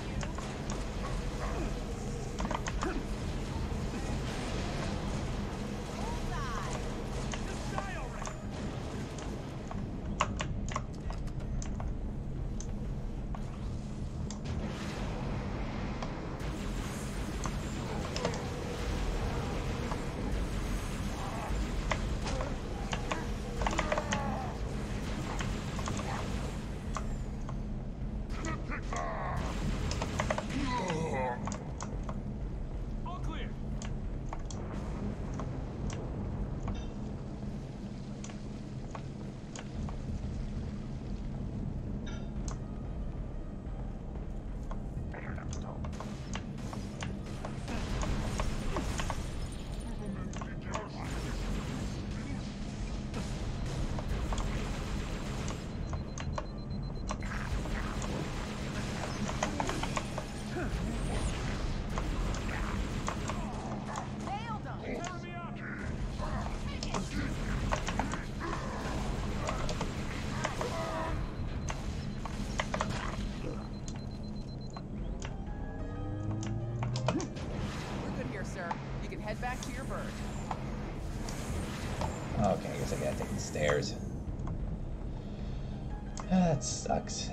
Sucks.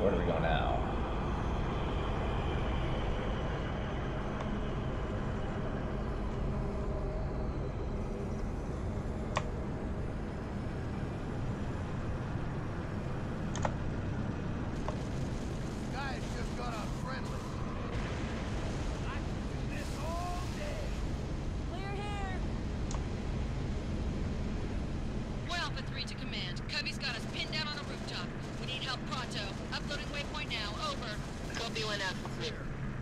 Where do we go now? Guys just got off friendly. I can do this all day. Clear here. One Alpha 3 to command. Covies got us pinned down on a rooftop. We need help pronto. Uploading waypoint now. Over. Copy 1 Alpha 3.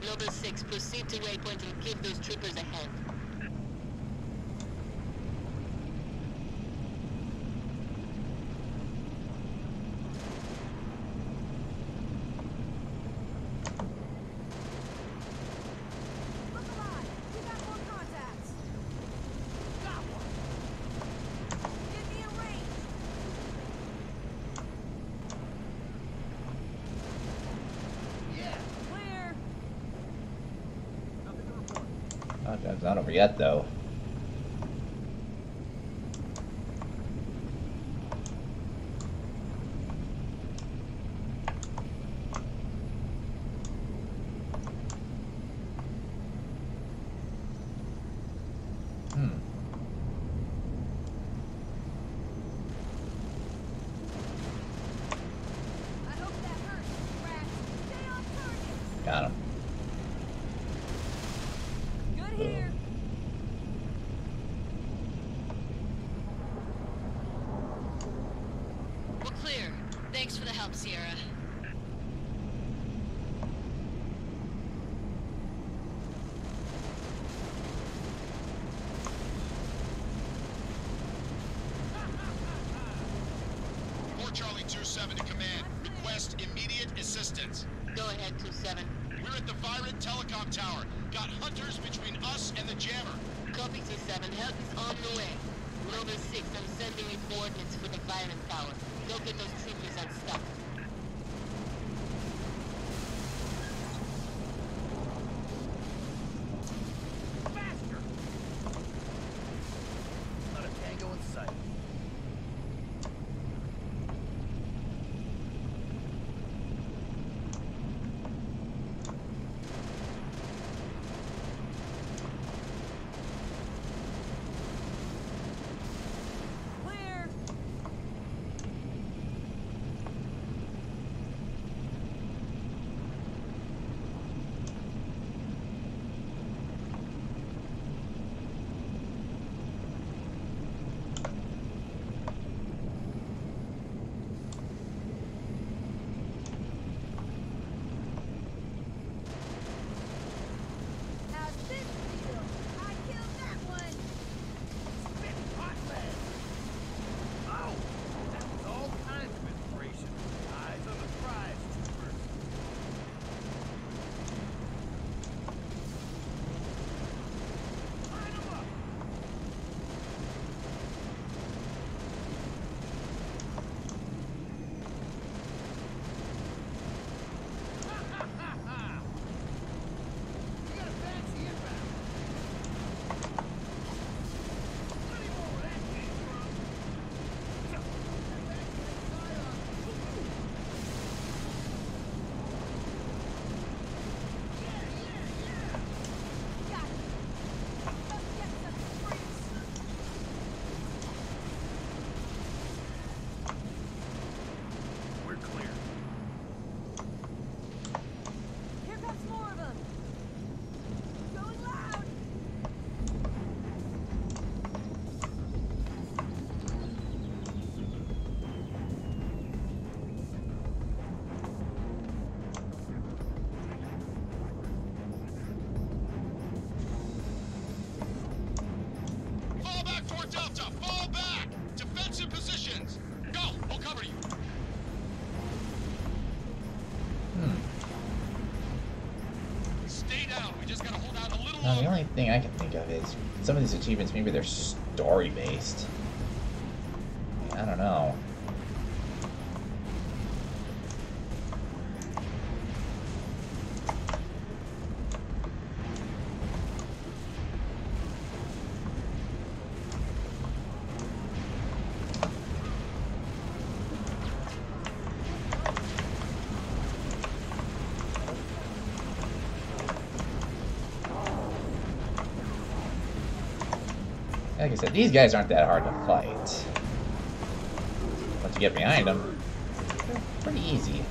Noble 6, proceed to waypoint and give those troopers a hand. Look alive! We got more contacts! Got one. Give me a range! Yeah. Clear! Nothing to report. Oh, it's not over yet, though. Hmm. up, Sierra. Port Charlie 27 to command. Request immediate assistance. Go ahead, 27. We're at the Vyrant Telecom Tower. Got hunters between us and the jammer. Copy, 27. Help is on the way. Rover 6, I'm sending you coordinates for the Vyrant Tower. Go get those troopers unstuck. the only thing I can think of is some of these achievements, maybe they're story-based. Like I said, these guys aren't that hard to fight. Once you get behind them, pretty easy.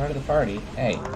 part of the party. Hey.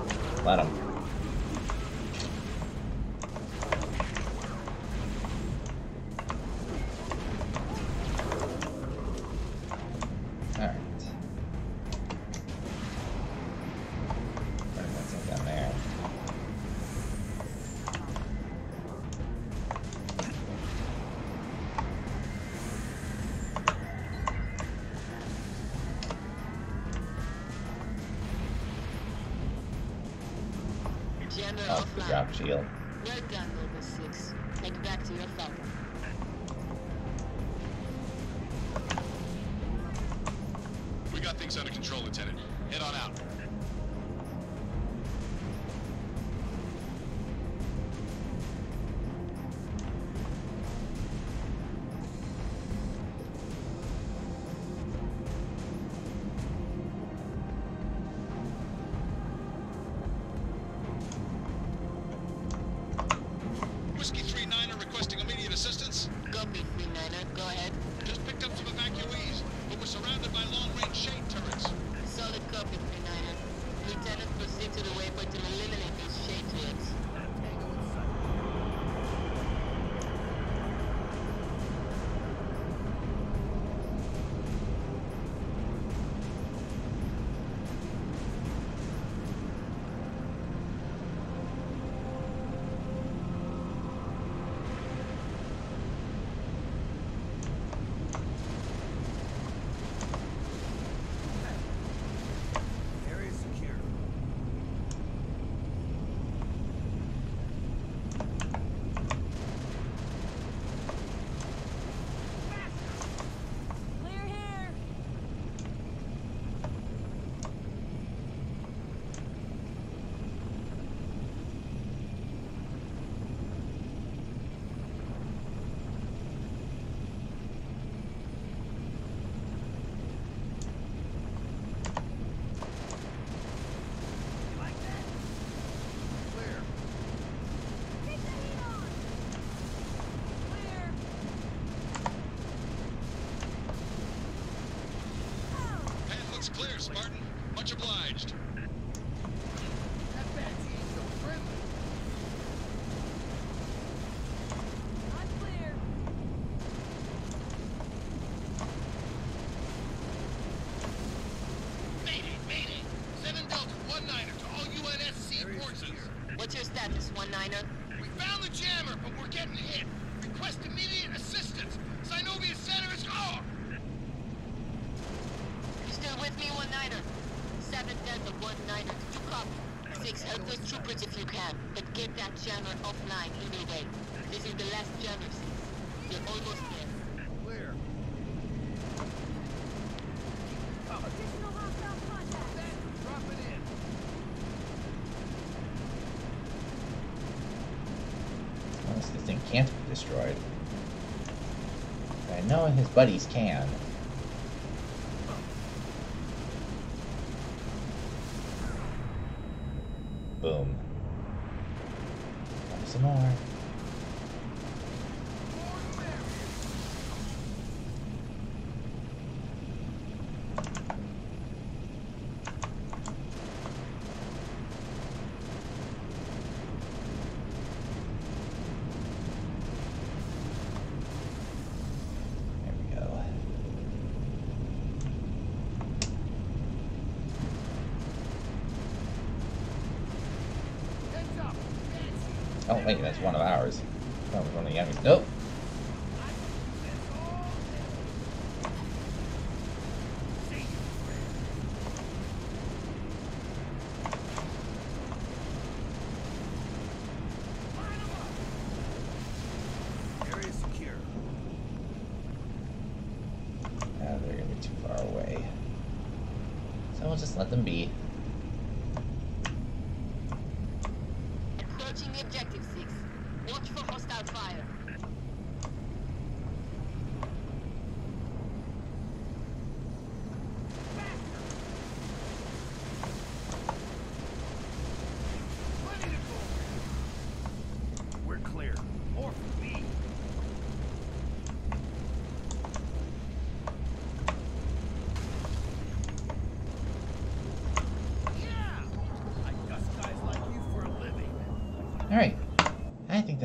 clear, Spartan. Much obliged. troopers if you can, but get that jammer offline any. This is the last jammer. You're almost there. Where? Oh, additional hostile contact. Drop it in. Unless the thing can't be destroyed. I know his buddies can.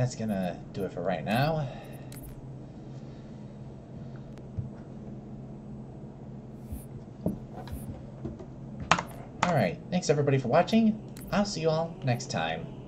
That's gonna do it for right now. Alright, thanks everybody for watching. I'll see you all next time.